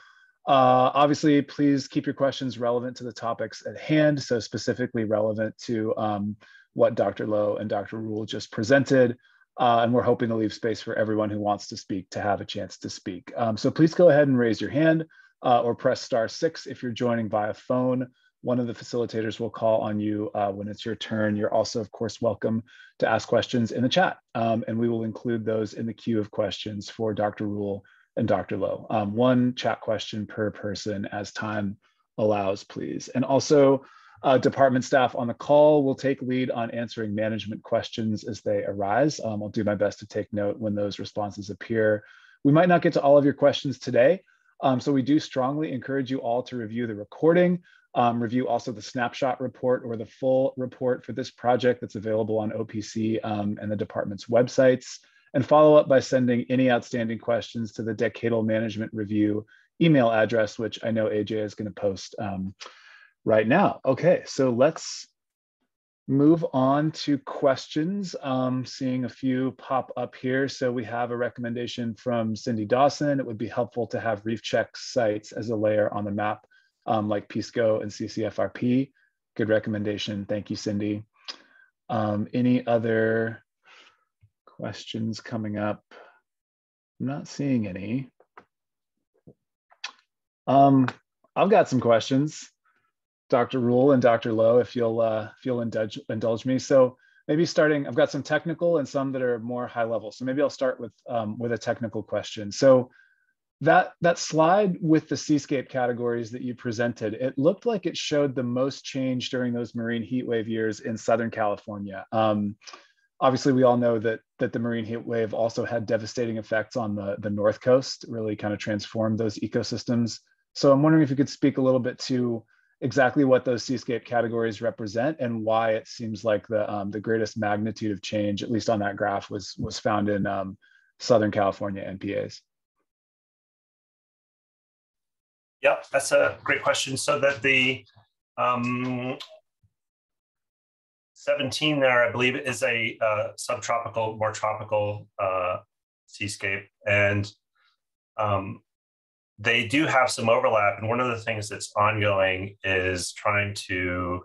uh, obviously please keep your questions relevant to the topics at hand so specifically relevant to um, what dr lowe and dr ruhl just presented uh, and we're hoping to leave space for everyone who wants to speak to have a chance to speak. Um, so please go ahead and raise your hand uh, or press star six if you're joining via phone. One of the facilitators will call on you uh, when it's your turn. You're also, of course, welcome to ask questions in the chat, um, and we will include those in the queue of questions for Dr. Ruhl and Dr. Lowe. Um, one chat question per person as time allows, please. And also, uh, department staff on the call will take lead on answering management questions as they arise. Um, I'll do my best to take note when those responses appear. We might not get to all of your questions today, um, so we do strongly encourage you all to review the recording, um, review also the snapshot report or the full report for this project that's available on OPC um, and the department's websites, and follow up by sending any outstanding questions to the Decadal Management Review email address, which I know AJ is going to post um, right now. Okay, so let's move on to questions. Um, seeing a few pop up here. So we have a recommendation from Cindy Dawson. It would be helpful to have reef check sites as a layer on the map, um, like PISCO and CCFRP. Good recommendation. Thank you, Cindy. Um, any other questions coming up? I'm not seeing any. Um, I've got some questions. Dr. Ruhl and Dr. Lowe, if you'll uh, if you'll indulge indulge me. So maybe starting, I've got some technical and some that are more high level. So maybe I'll start with um, with a technical question. So that that slide with the seascape categories that you presented, it looked like it showed the most change during those marine heat wave years in Southern California. Um, obviously, we all know that that the marine heat wave also had devastating effects on the the north coast, really kind of transformed those ecosystems. So I'm wondering if you could speak a little bit to exactly what those seascape categories represent and why it seems like the um, the greatest magnitude of change, at least on that graph, was was found in um, Southern California MPAs. Yep, that's a great question. So that the um, 17 there, I believe, is a uh, subtropical, more tropical uh, seascape. And um, they do have some overlap. And one of the things that's ongoing is trying to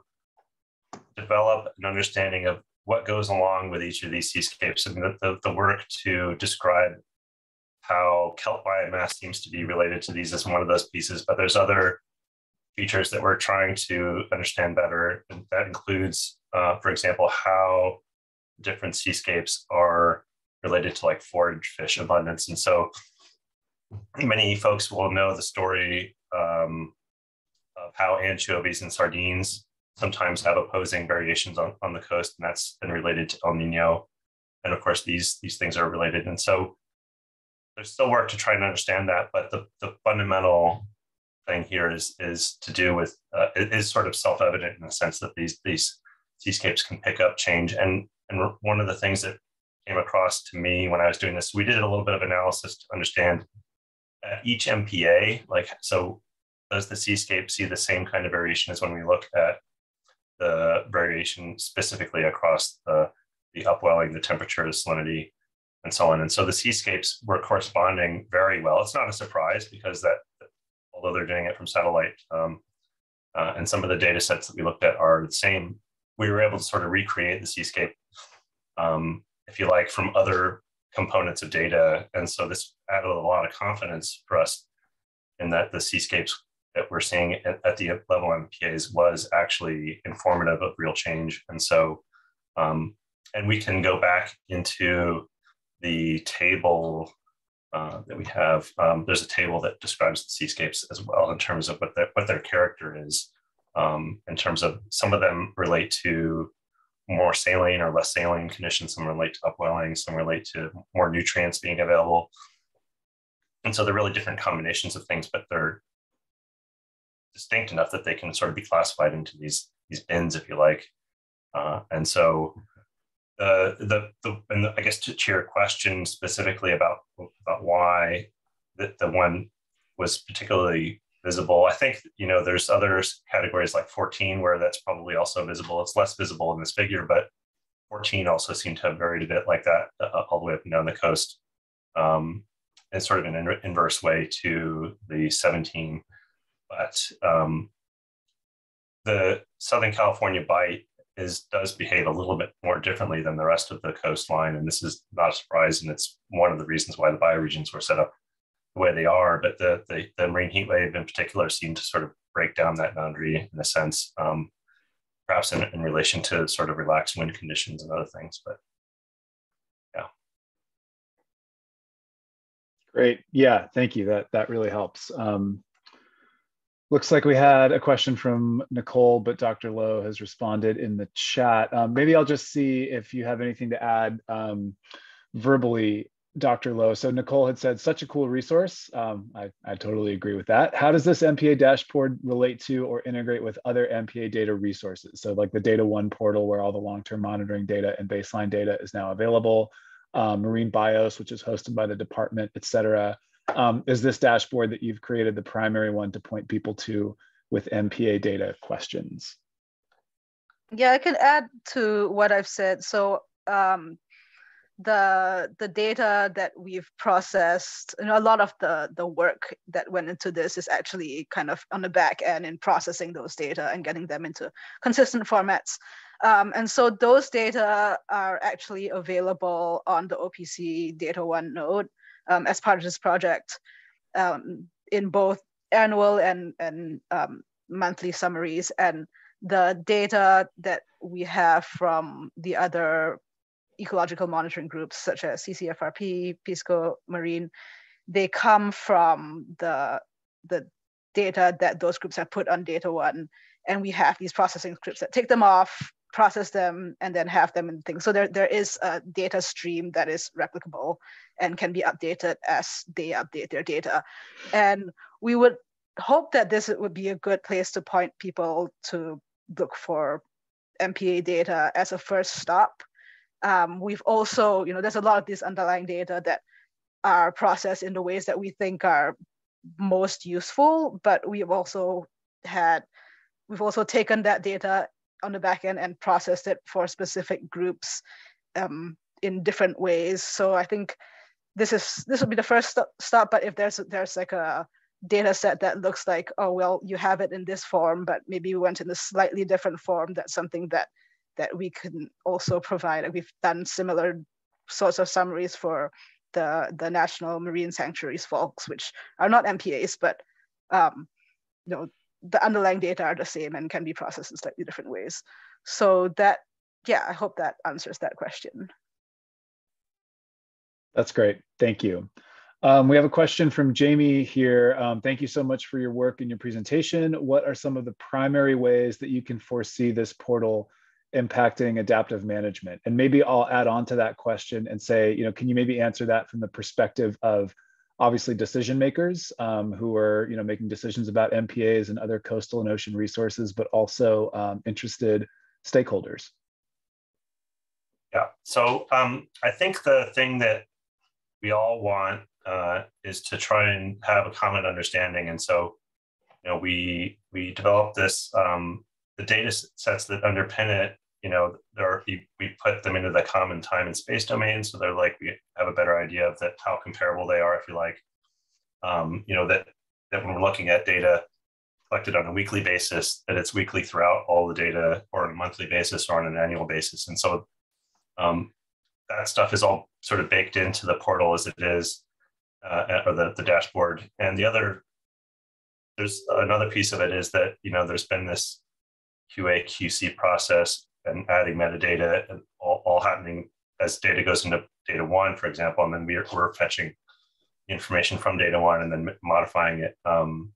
develop an understanding of what goes along with each of these seascapes and the, the, the work to describe how kelp biomass seems to be related to these is one of those pieces, but there's other features that we're trying to understand better. And that includes, uh, for example, how different seascapes are related to like forage fish abundance. And so many folks will know the story um, of how anchovies and sardines sometimes have opposing variations on, on the coast, and that's been related to El Nino. And of course, these these things are related. And so there's still work to try and understand that, but the, the fundamental thing here is is to do with uh, is sort of self-evident in the sense that these these seascapes can pick up change. And and one of the things that came across to me when I was doing this, we did a little bit of analysis to understand at each MPA, like so does the seascape see the same kind of variation as when we look at the variation specifically across the, the upwelling, the temperature, the salinity, and so on. And so the seascapes were corresponding very well. It's not a surprise because that, although they're doing it from satellite, um, uh, and some of the data sets that we looked at are the same, we were able to sort of recreate the seascape, um, if you like, from other components of data. And so this added a lot of confidence for us in that the seascapes that we're seeing at, at the level MPAs was actually informative of real change. And so, um, and we can go back into the table uh, that we have. Um, there's a table that describes the seascapes as well in terms of what their, what their character is. Um, in terms of some of them relate to more saline or less saline conditions, some relate to upwelling, some relate to more nutrients being available. And so they're really different combinations of things, but they're distinct enough that they can sort of be classified into these these bins, if you like. Uh, and so the the the and the, I guess to, to, your question specifically about about why the, the one was particularly visible. I think you know there's other categories like 14 where that's probably also visible. It's less visible in this figure, but 14 also seemed to have varied a bit like that uh, all the way up and down the coast, um, in sort of an in- inverse way to the 17 but um, the Southern California bight is does behave a little bit more differently than the rest of the coastline, and this is not a surprise, and it's one of the reasons why the bioregions were set up the way they are. But the the, the marine heat wave in particular seemed to sort of break down that boundary in a sense, um, perhaps in, in relation to sort of relaxed wind conditions and other things. But yeah. Great. Yeah, thank you. That that really helps. Um, Looks like we had a question from Nicole, but Dr. Lowe has responded in the chat. Um, maybe I'll just see if you have anything to add um, verbally, Dr. Lowe. So Nicole had said, such a cool resource. Um, I, I totally agree with that. How does this MPA dashboard relate to or integrate with other MPA data resources? So like the DataONE portal where all the long-term monitoring data and baseline data is now available, um, Marine BIOS, which is hosted by the department, et cetera um, is this dashboard that you've created the primary one to point people to with MPA data questions? Yeah, I can add to what I've said. So um, the the data that we've processed, you know, a lot of the the work that went into this is actually kind of on the back end in processing those data and getting them into consistent formats. Um, and so those data are actually available on the OPC DataONE node um, as part of this project um, in both annual and, and um, monthly summaries. And the data that we have from the other ecological monitoring groups, such as CCFRP, PISCO, MARINe, they come from the, the data that those groups have put on DataONE. And we have these processing scripts that take them off, process them and then have them in things. So there, there is a data stream that is replicable and can be updated as they update their data. And we would hope that this would be a good place to point people to look for MPA data as a first stop. Um, we've also, you know, there's a lot of these underlying data that are processed in the ways that we think are most useful, but we've also had, we've also taken that data on the back end and processed it for specific groups um, in different ways. So I think this is this will be the first stop. But if there's there's like a data set that looks like, oh well, you have it in this form, but maybe we went in a slightly different form. That's something that that we can also provide. We've done similar sorts of summaries for the the National Marine Sanctuaries folks, which are not MPAs, but um, you know the underlying data are the same and can be processed in slightly different ways. So that, yeah, I hope that answers that question. That's great. Thank you. Um, we have a question from Jamie here. Um, thank you so much for your work and your presentation. What are some of the primary ways that you can foresee this portal impacting adaptive management? And maybe I'll add on to that question and say, you know, can you maybe answer that from the perspective of obviously decision makers um, who are you know making decisions about MPAs and other coastal and ocean resources, but also um, interested stakeholders. Yeah, so um, I think the thing that we all want uh, is to try and have a common understanding, and so you know we we developed this um, the data sets that underpin it you know, there we put them into the common time and space domain, so they're like we have a better idea of that how comparable they are, if you like. Um, you know that that when we're looking at data collected on a weekly basis, that it's weekly throughout all the data, or on a monthly basis, or on an annual basis, and so um, that stuff is all sort of baked into the portal as it is, uh, or the the dashboard. And the other, there's another piece of it is that you know there's been this QA QC process and adding metadata and all, all happening as data goes into data one, for example, and then we're, we're fetching information from data one and then modifying it um,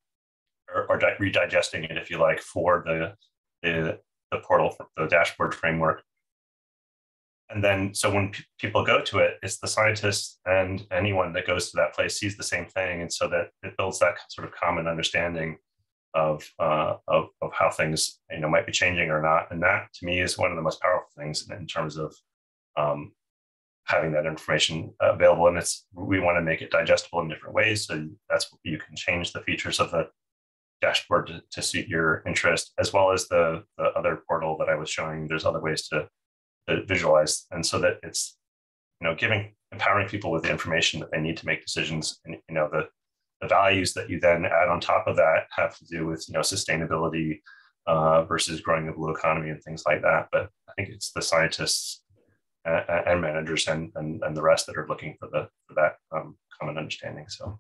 or, or redigesting it, if you like, for the, the, the portal, the dashboard framework. And then, so when p- people go to it, it's the scientists and anyone that goes to that place sees the same thing. And so that it builds that sort of common understanding of, uh, of, of how things you know might be changing or not. And that to me is one of the most powerful things in terms of um, having that information available. And it's we want to make it digestible in different ways. So that's you can change the features of the dashboard to, to suit your interest, as well as the, the other portal that I was showing. There's other ways to, to visualize, and so that it's you know giving empowering people with the information that they need to make decisions and you know the values that you then add on top of that have to do with you know sustainability uh, versus growing the blue economy and things like that. But I think it's the scientists and, and managers and, and, and the rest that are looking for the for that um, common understanding. So.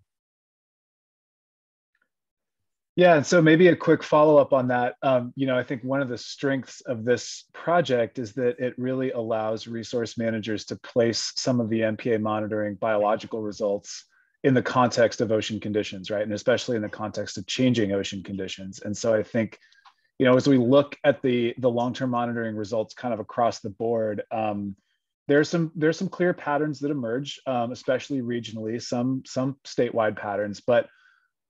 Yeah, and so maybe a quick follow up on that. Um, you know, I think one of the strengths of this project is that it really allows resource managers to place some of the MPA monitoring biological results in the context of ocean conditions, right? And especially in the context of changing ocean conditions. And so I think, you know, as we look at the the long-term monitoring results kind of across the board, um, there's some there's some clear patterns that emerge, um, especially regionally, some some statewide patterns, but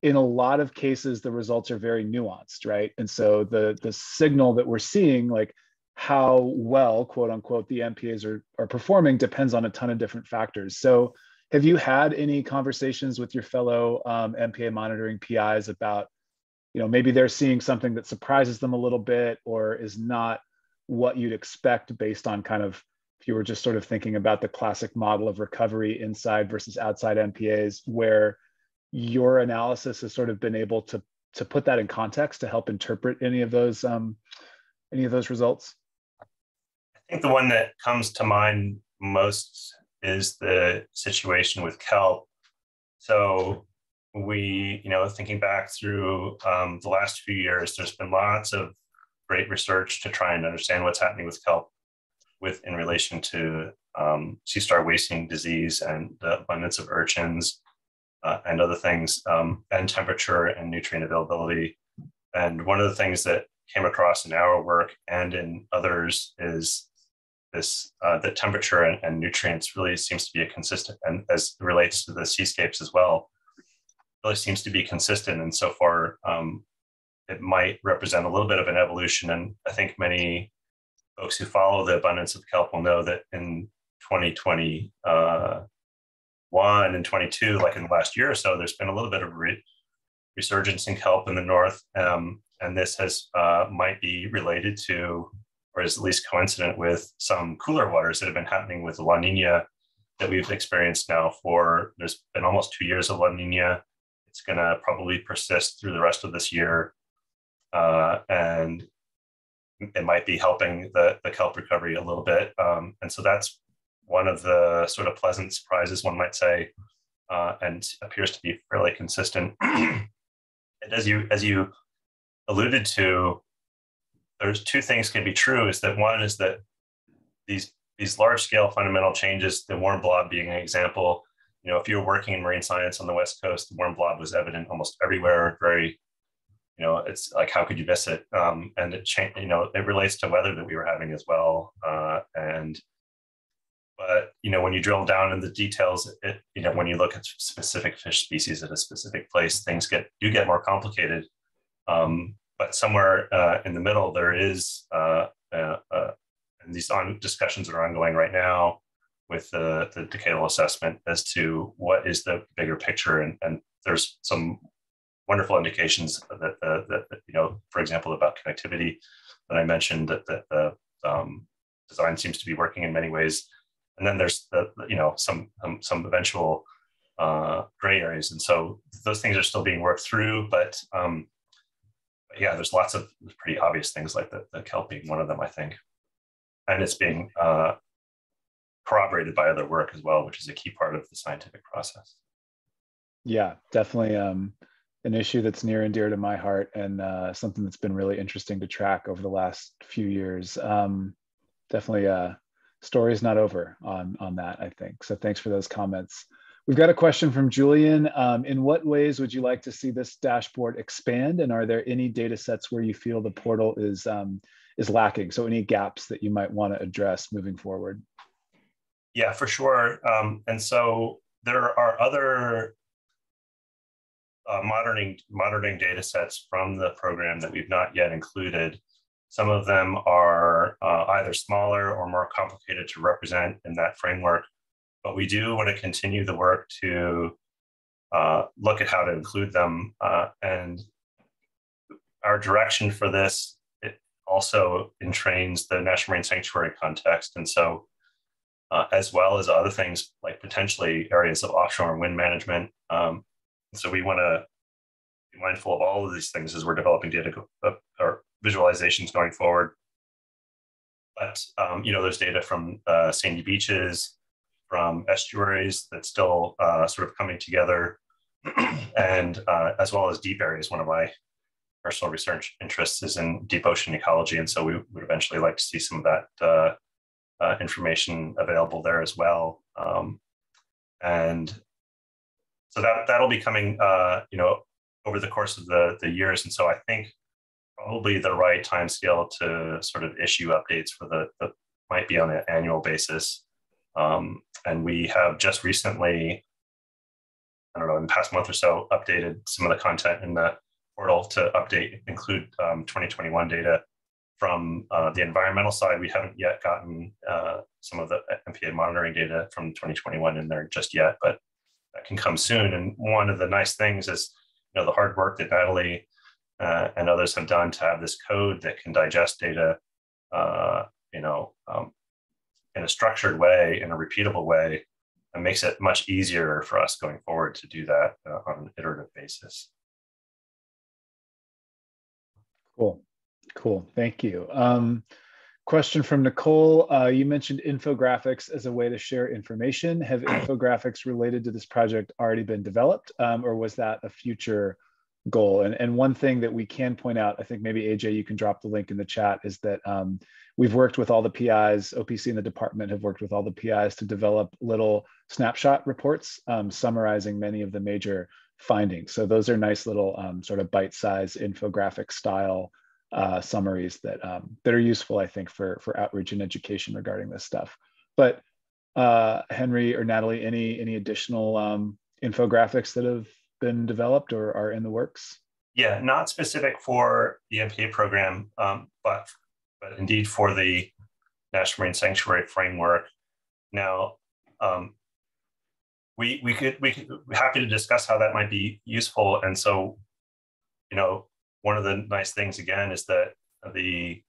in a lot of cases the results are very nuanced, right? And so the the signal that we're seeing, like how well, quote unquote, the MPAs are are performing, depends on a ton of different factors. So have you had any conversations with your fellow um, MPA monitoring PIs about, you know, maybe they're seeing something that surprises them a little bit or is not what you'd expect based on kind of if you were just sort of thinking about the classic model of recovery inside versus outside MPAs, where your analysis has sort of been able to to put that in context to help interpret any of those um, any of those results? I think the one that comes to mind most is the situation with kelp. So we, you know, thinking back through um, the last few years, there's been lots of great research to try and understand what's happening with kelp with in relation to um, sea star wasting disease and the abundance of urchins uh, and other things, um, and temperature and nutrient availability. And one of the things that came across in our work and in others is this uh, the temperature and, and, nutrients really seems to be a consistent and as relates to the seascapes as well really seems to be consistent. And so far um, it might represent a little bit of an evolution. And i think many folks who follow the abundance of kelp will know that in 2021 uh, and 22 like in the last year or so there's been a little bit of re- resurgence in kelp in the north. Um, and this has uh, might be related to or is at least coincident with some cooler waters that have been happening with La Nina that we've experienced now for there's been almost two years of La Nina. It's going to probably persist through the rest of this year. Uh, and it might be helping the, the kelp recovery a little bit. Um, and so that's one of the sort of pleasant surprises, one might say, uh, and appears to be fairly consistent. <clears throat> and as you as you alluded to, there's two things can be true is that one is that these these large scale fundamental changes the warm blob being an example you know if you were working in marine science on the west coast the warm blob was evident almost everywhere very you know it's like how could you miss it? Um, and it changed you know it relates to weather that we were having as well uh, and but you know when you drill down in the details it you know when you look at specific fish species at a specific place things get do get more complicated. Um, but somewhere uh, in the middle, there is, uh, uh, uh, and these on discussions that are ongoing right now with the, the decadal assessment as to what is the bigger picture. And, and there's some wonderful indications that, that, that, you know, for example, about connectivity that I mentioned, that, that the, um, design seems to be working in many ways. And then there's the, you know, some, um, some eventual uh, gray areas. And so those things are still being worked through, but um, yeah, there's lots of pretty obvious things like the, the kelp being one of them, I think. And it's being uh, corroborated by other work as well, which is a key part of the scientific process. Yeah, definitely um, an issue that's near and dear to my heart and uh, something that's been really interesting to track over the last few years. Um, definitely uh, story is not over on, on that, I think. So thanks for those comments. We've got a question from Julian. Um, in what ways would you like to see this dashboard expand? And are there any data sets where you feel the portal is, um, is lacking? So any gaps that you might want to address moving forward? Yeah, for sure. Um, and so there are other uh, monitoring, monitoring data sets from the program that we've not yet included. Some of them are uh, either smaller or more complicated to represent in that framework but we do want to continue the work to uh, look at how to include them. Uh, and our direction for this it also entrains the National Marine Sanctuary context. And so, uh, as well as other things like potentially areas of offshore wind management. Um, so we want to be mindful of all of these things as we're developing data uh, or visualizations going forward. But um, you know, there's data from uh, sandy beaches, from estuaries that's still uh, sort of coming together, <clears throat> and uh, as well as deep areas. One of my personal research interests is in deep ocean ecology, and so we would eventually like to see some of that uh, uh information available there as well. Um, and so that that'll be coming, uh, you know, over the course of the the years. And so I think probably the right time scale to sort of issue updates for the, the might be on an annual basis. Um, and we have just recently, I don't know, in the past month or so, updated some of the content in the portal to update, include um, 2021 data. From uh, the environmental side, we haven't yet gotten uh, some of the MPA monitoring data from 2021 in there just yet, but that can come soon. And one of the nice things is, you know, the hard work that Natalie uh, and others have done to have this code that can digest data, uh, you know, um, in a structured way, in a repeatable way, and makes it much easier for us going forward to do that uh, on an iterative basis. Cool, cool, thank you. Um, question from Nicole. Uh, you mentioned infographics as a way to share information. Have <clears throat> infographics related to this project already been developed, um, or was that a future goal? And, and one thing that we can point out, I think maybe AJ, you can drop the link in the chat, is that um, we've worked with all the PIs, OPC and the department have worked with all the PIs to develop little snapshot reports um, summarizing many of the major findings. So those are nice little um, sort of bite-sized infographic style uh, summaries that um, that are useful, I think, for for outreach and education regarding this stuff. But uh, Henry or Natalie, any any additional um, infographics that have been developed or are in the works? Yeah, not specific for the MPA program, um, but but indeed for the National Marine Sanctuary framework. Now, um, we we could we could happy to discuss how that might be useful. And so, you know, one of the nice things again is that the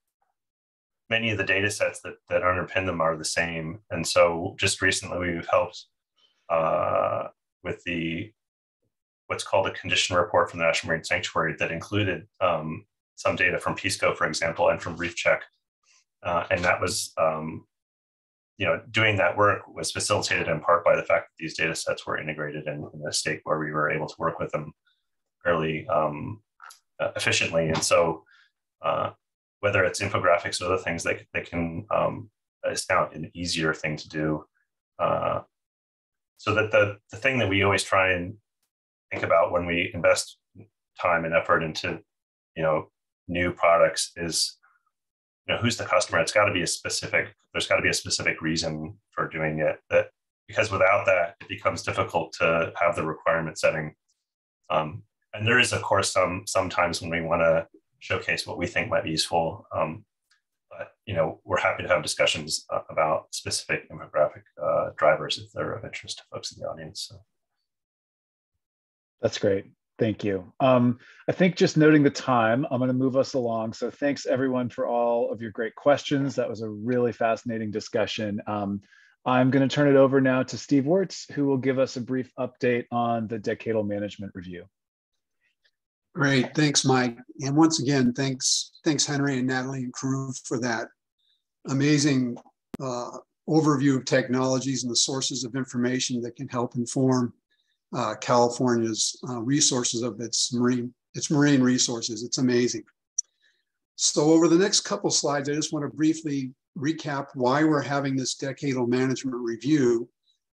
many of the data sets that that underpin them are the same. And so, just recently we've helped uh, with the what's called a condition report from the National Marine Sanctuary that included um, some data from PISCO, for example, and from ReefCheck. Uh, and that was, um, you know, doing that work was facilitated in part by the fact that these data sets were integrated in, in a state where we were able to work with them fairly um, uh, efficiently. And so, uh, whether it's infographics or other things, they, they can, um, now an easier thing to do. Uh, so that the, the thing that we always try and think about when we invest time and effort into, you know, new products is you know who's the customer? It's got to be a specific there's got to be a specific reason for doing it that because without that it becomes difficult to have the requirement setting. Um, and there is of course some sometimes when we want to showcase what we think might be useful um, but you know we're happy to have discussions uh, about specific demographic uh, drivers if they're of interest to folks in the audience so. that's great Thank you. Um, I think just noting the time, I'm going to move us along. So thanks everyone for all of your great questions. That was a really fascinating discussion. Um, I'm going to turn it over now to Steve Wertz, who will give us a brief update on the decadal management review. Great, thanks, Mike. And once again, thanks, thanks Henry and Natalie and crew for that amazing uh, overview of technologies and the sources of information that can help inform uh, California's uh, resources of its marine, its marine resources. It's amazing. So over the next couple slides, I just want to briefly recap why we're having this decadal management review,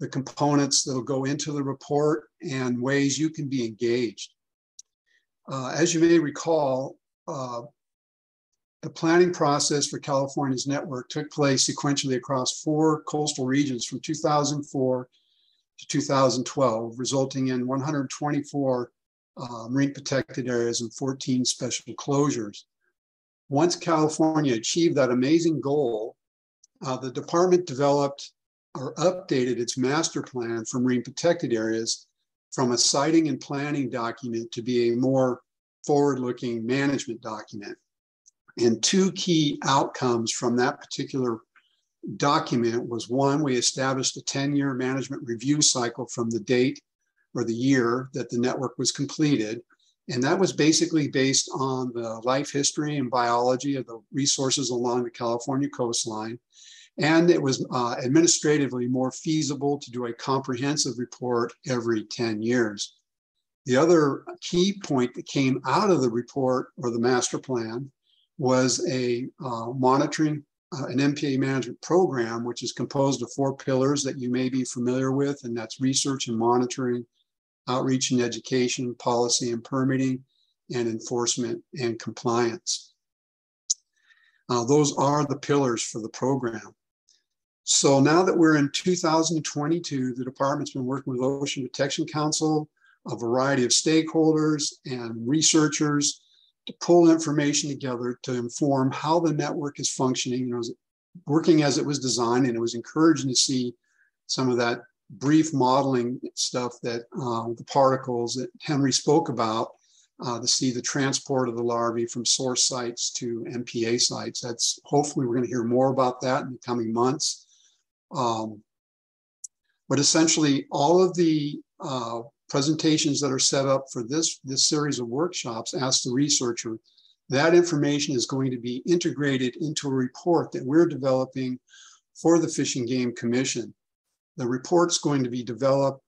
the components that'll go into the report and ways you can be engaged. Uh, as you may recall, uh, the planning process for California's network took place sequentially across four coastal regions from 2004 to 2012, resulting in 124 uh, marine protected areas and 14 special closures. Once California achieved that amazing goal, uh, the department developed or updated its master plan for marine protected areas from a siting and planning document to be a more forward-looking management document. And two key outcomes from that particular document was one, we established a 10 year management review cycle from the date or the year that the network was completed. And that was basically based on the life history and biology of the resources along the California coastline. And it was uh, administratively more feasible to do a comprehensive report every 10 years. The other key point that came out of the report or the master plan was a uh, monitoring uh, an MPA management program, which is composed of four pillars that you may be familiar with, and that's research and monitoring, outreach and education, policy and permitting, and enforcement and compliance. Uh, those are the pillars for the program. So now that we're in 2022, the department's been working with Ocean Protection Council, a variety of stakeholders and researchers to pull information together to inform how the network is functioning. You know, working as it was designed, and it was encouraging to see some of that brief modeling stuff that uh, the particles that Henry spoke about uh, to see the transport of the larvae from source sites to MPA sites. That's hopefully we're going to hear more about that in the coming months. Um, but essentially, all of the uh, presentations that are set up for this, this series of workshops, ask the researcher, that information is going to be integrated into a report that we're developing for the Fish and Game Commission. The report's going to be developed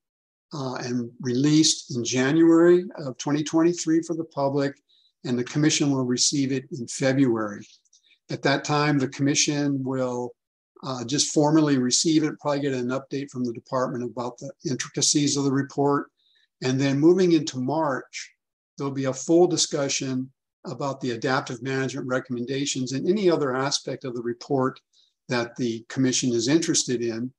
uh, and released in January of 2023 for the public, and the commission will receive it in February. At that time, the commission will uh, just formally receive it, probably get an update from the department about the intricacies of the report, and then moving into March, there'll be a full discussion about the adaptive management recommendations and any other aspect of the report that the commission is interested in.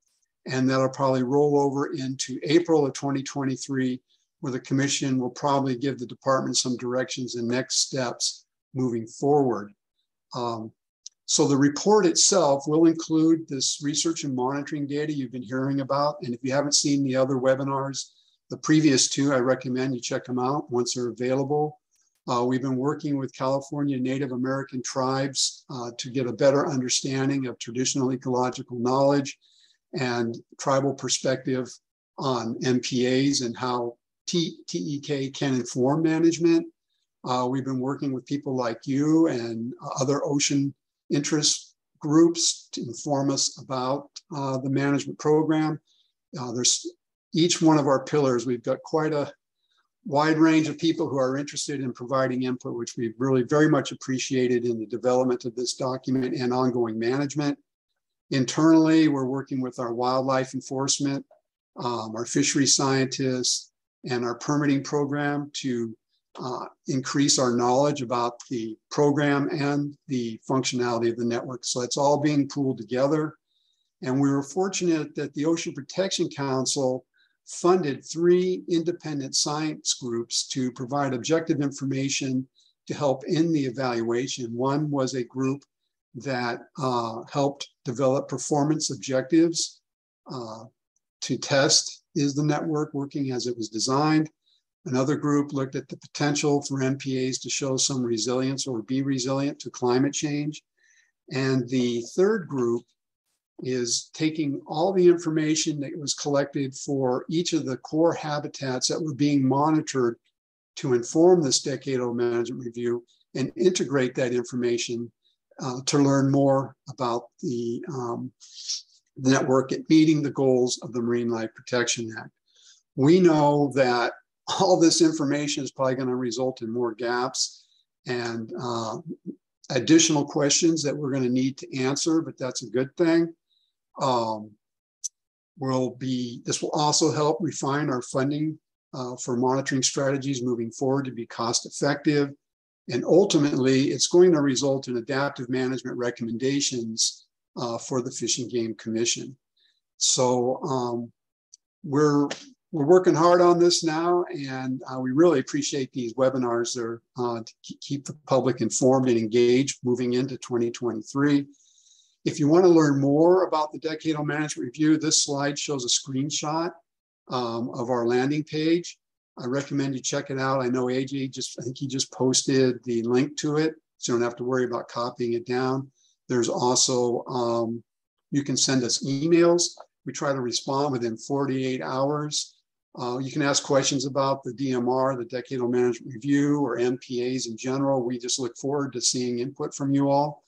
And that'll probably roll over into April of 2023, where the commission will probably give the department some directions and next steps moving forward. Um, so the report itself will include this research and monitoring data you've been hearing about. And if you haven't seen the other webinars, the previous two, I recommend you check them out once they're available. Uh, we've been working with California Native American tribes uh, to get a better understanding of traditional ecological knowledge and tribal perspective on MPAs and how T TEK can inform management. Uh, we've been working with people like you and other ocean interest groups to inform us about uh, the management program. Uh, there's each one of our pillars, we've got quite a wide range of people who are interested in providing input, which we've really very much appreciated in the development of this document and ongoing management. Internally, we're working with our wildlife enforcement, um, our fishery scientists, and our permitting program to uh, increase our knowledge about the program and the functionality of the network. So it's all being pooled together. And we were fortunate that the Ocean Protection Council funded three independent science groups to provide objective information to help in the evaluation. One was a group that uh, helped develop performance objectives uh, to test is the network working as it was designed. Another group looked at the potential for MPAs to show some resilience or be resilient to climate change. And the third group is taking all the information that was collected for each of the core habitats that were being monitored to inform this decadal management review and integrate that information uh, to learn more about the, um, the network at meeting the goals of the Marine Life Protection Act. We know that all this information is probably going to result in more gaps and uh, additional questions that we're going to need to answer, but that's a good thing. Um, will be this will also help refine our funding uh, for monitoring strategies moving forward to be cost effective. And ultimately, it's going to result in adaptive management recommendations uh, for the Fish and Game Commission. So um, we're we're working hard on this now, and uh, we really appreciate these webinars there uh, to keep the public informed and engaged moving into 2023. If you want to learn more about the Decadal Management Review, this slide shows a screenshot um, of our landing page. I recommend you check it out. I know AJ just, I think he just posted the link to it, so you don't have to worry about copying it down. There's also, um, you can send us emails. We try to respond within 48 hours. Uh, you can ask questions about the DMR, the Decadal Management Review, or MPAs in general. We just look forward to seeing input from you all.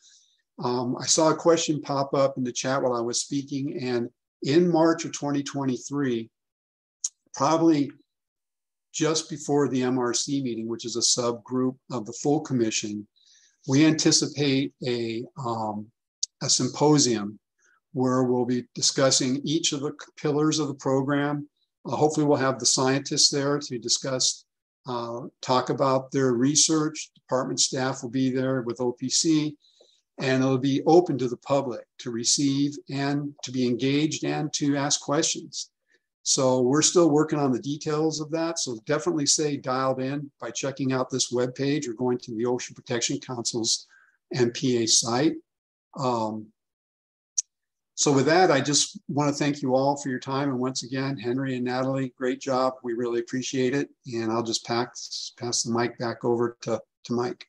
Um, I saw a question pop up in the chat while I was speaking, and in March of 2023, probably just before the MRC meeting, which is a subgroup of the full commission, we anticipate a, um, a symposium where we'll be discussing each of the pillars of the program. Uh, hopefully we'll have the scientists there to discuss, uh, talk about their research. Department staff will be there with OPC and it'll be open to the public to receive and to be engaged and to ask questions. So we're still working on the details of that. So definitely stay dialed in by checking out this webpage or going to the Ocean Protection Council's MPA site. Um, so with that, I just want to thank you all for your time. And once again, Henry and Natalie, great job. We really appreciate it. And I'll just pass, pass the mic back over to, to Mike.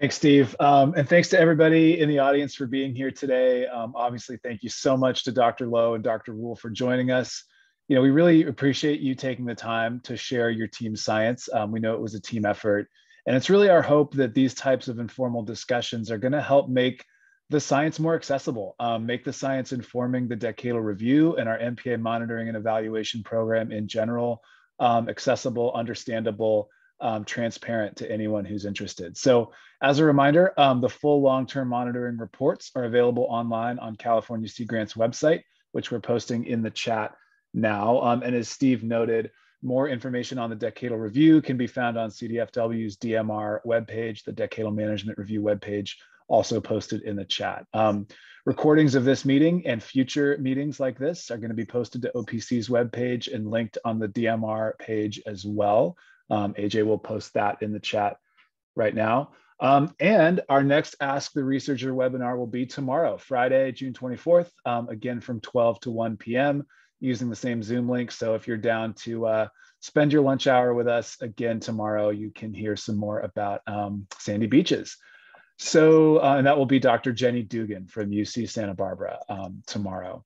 Thanks, Steve. Um, and thanks to everybody in the audience for being here today. Um, obviously, thank you so much to Dr. Lowe and Dr. Ruhl for joining us. You know, we really appreciate you taking the time to share your team science. Um, we know it was a team effort. And it's really our hope that these types of informal discussions are going to help make the science more accessible, um, make the science informing the decadal review and our MPA monitoring and evaluation program in general um, accessible, understandable, um, transparent to anyone who's interested. So as a reminder, um, the full long-term monitoring reports are available online on California Sea Grant's website, which we're posting in the chat now. Um, and as Steve noted, more information on the Decadal Review can be found on CDFW's DMR webpage, the Decadal Management Review webpage, also posted in the chat. Um, recordings of this meeting and future meetings like this are going to be posted to OPC's webpage and linked on the DMR page as well. Um, AJ will post that in the chat right now. Um, and our next Ask the Researcher webinar will be tomorrow, Friday, June 24th, um, again from 12 to 1 p.m. using the same Zoom link. So if you're down to uh, spend your lunch hour with us again tomorrow, you can hear some more about um, sandy beaches. So, uh, and that will be Dr. Jenny Dugan from UC Santa Barbara um, tomorrow.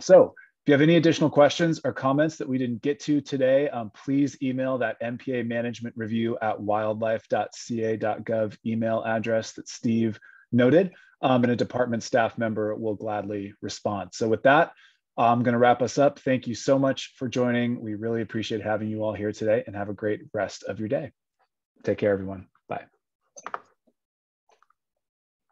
So you have any additional questions or comments that we didn't get to today, um, please email that MPA management review at wildlife.ca.gov email address that Steve noted, um, and a department staff member will gladly respond. So with that, I'm going to wrap us up. Thank you so much for joining. We really appreciate having you all here today and have a great rest of your day. Take care, everyone. Bye.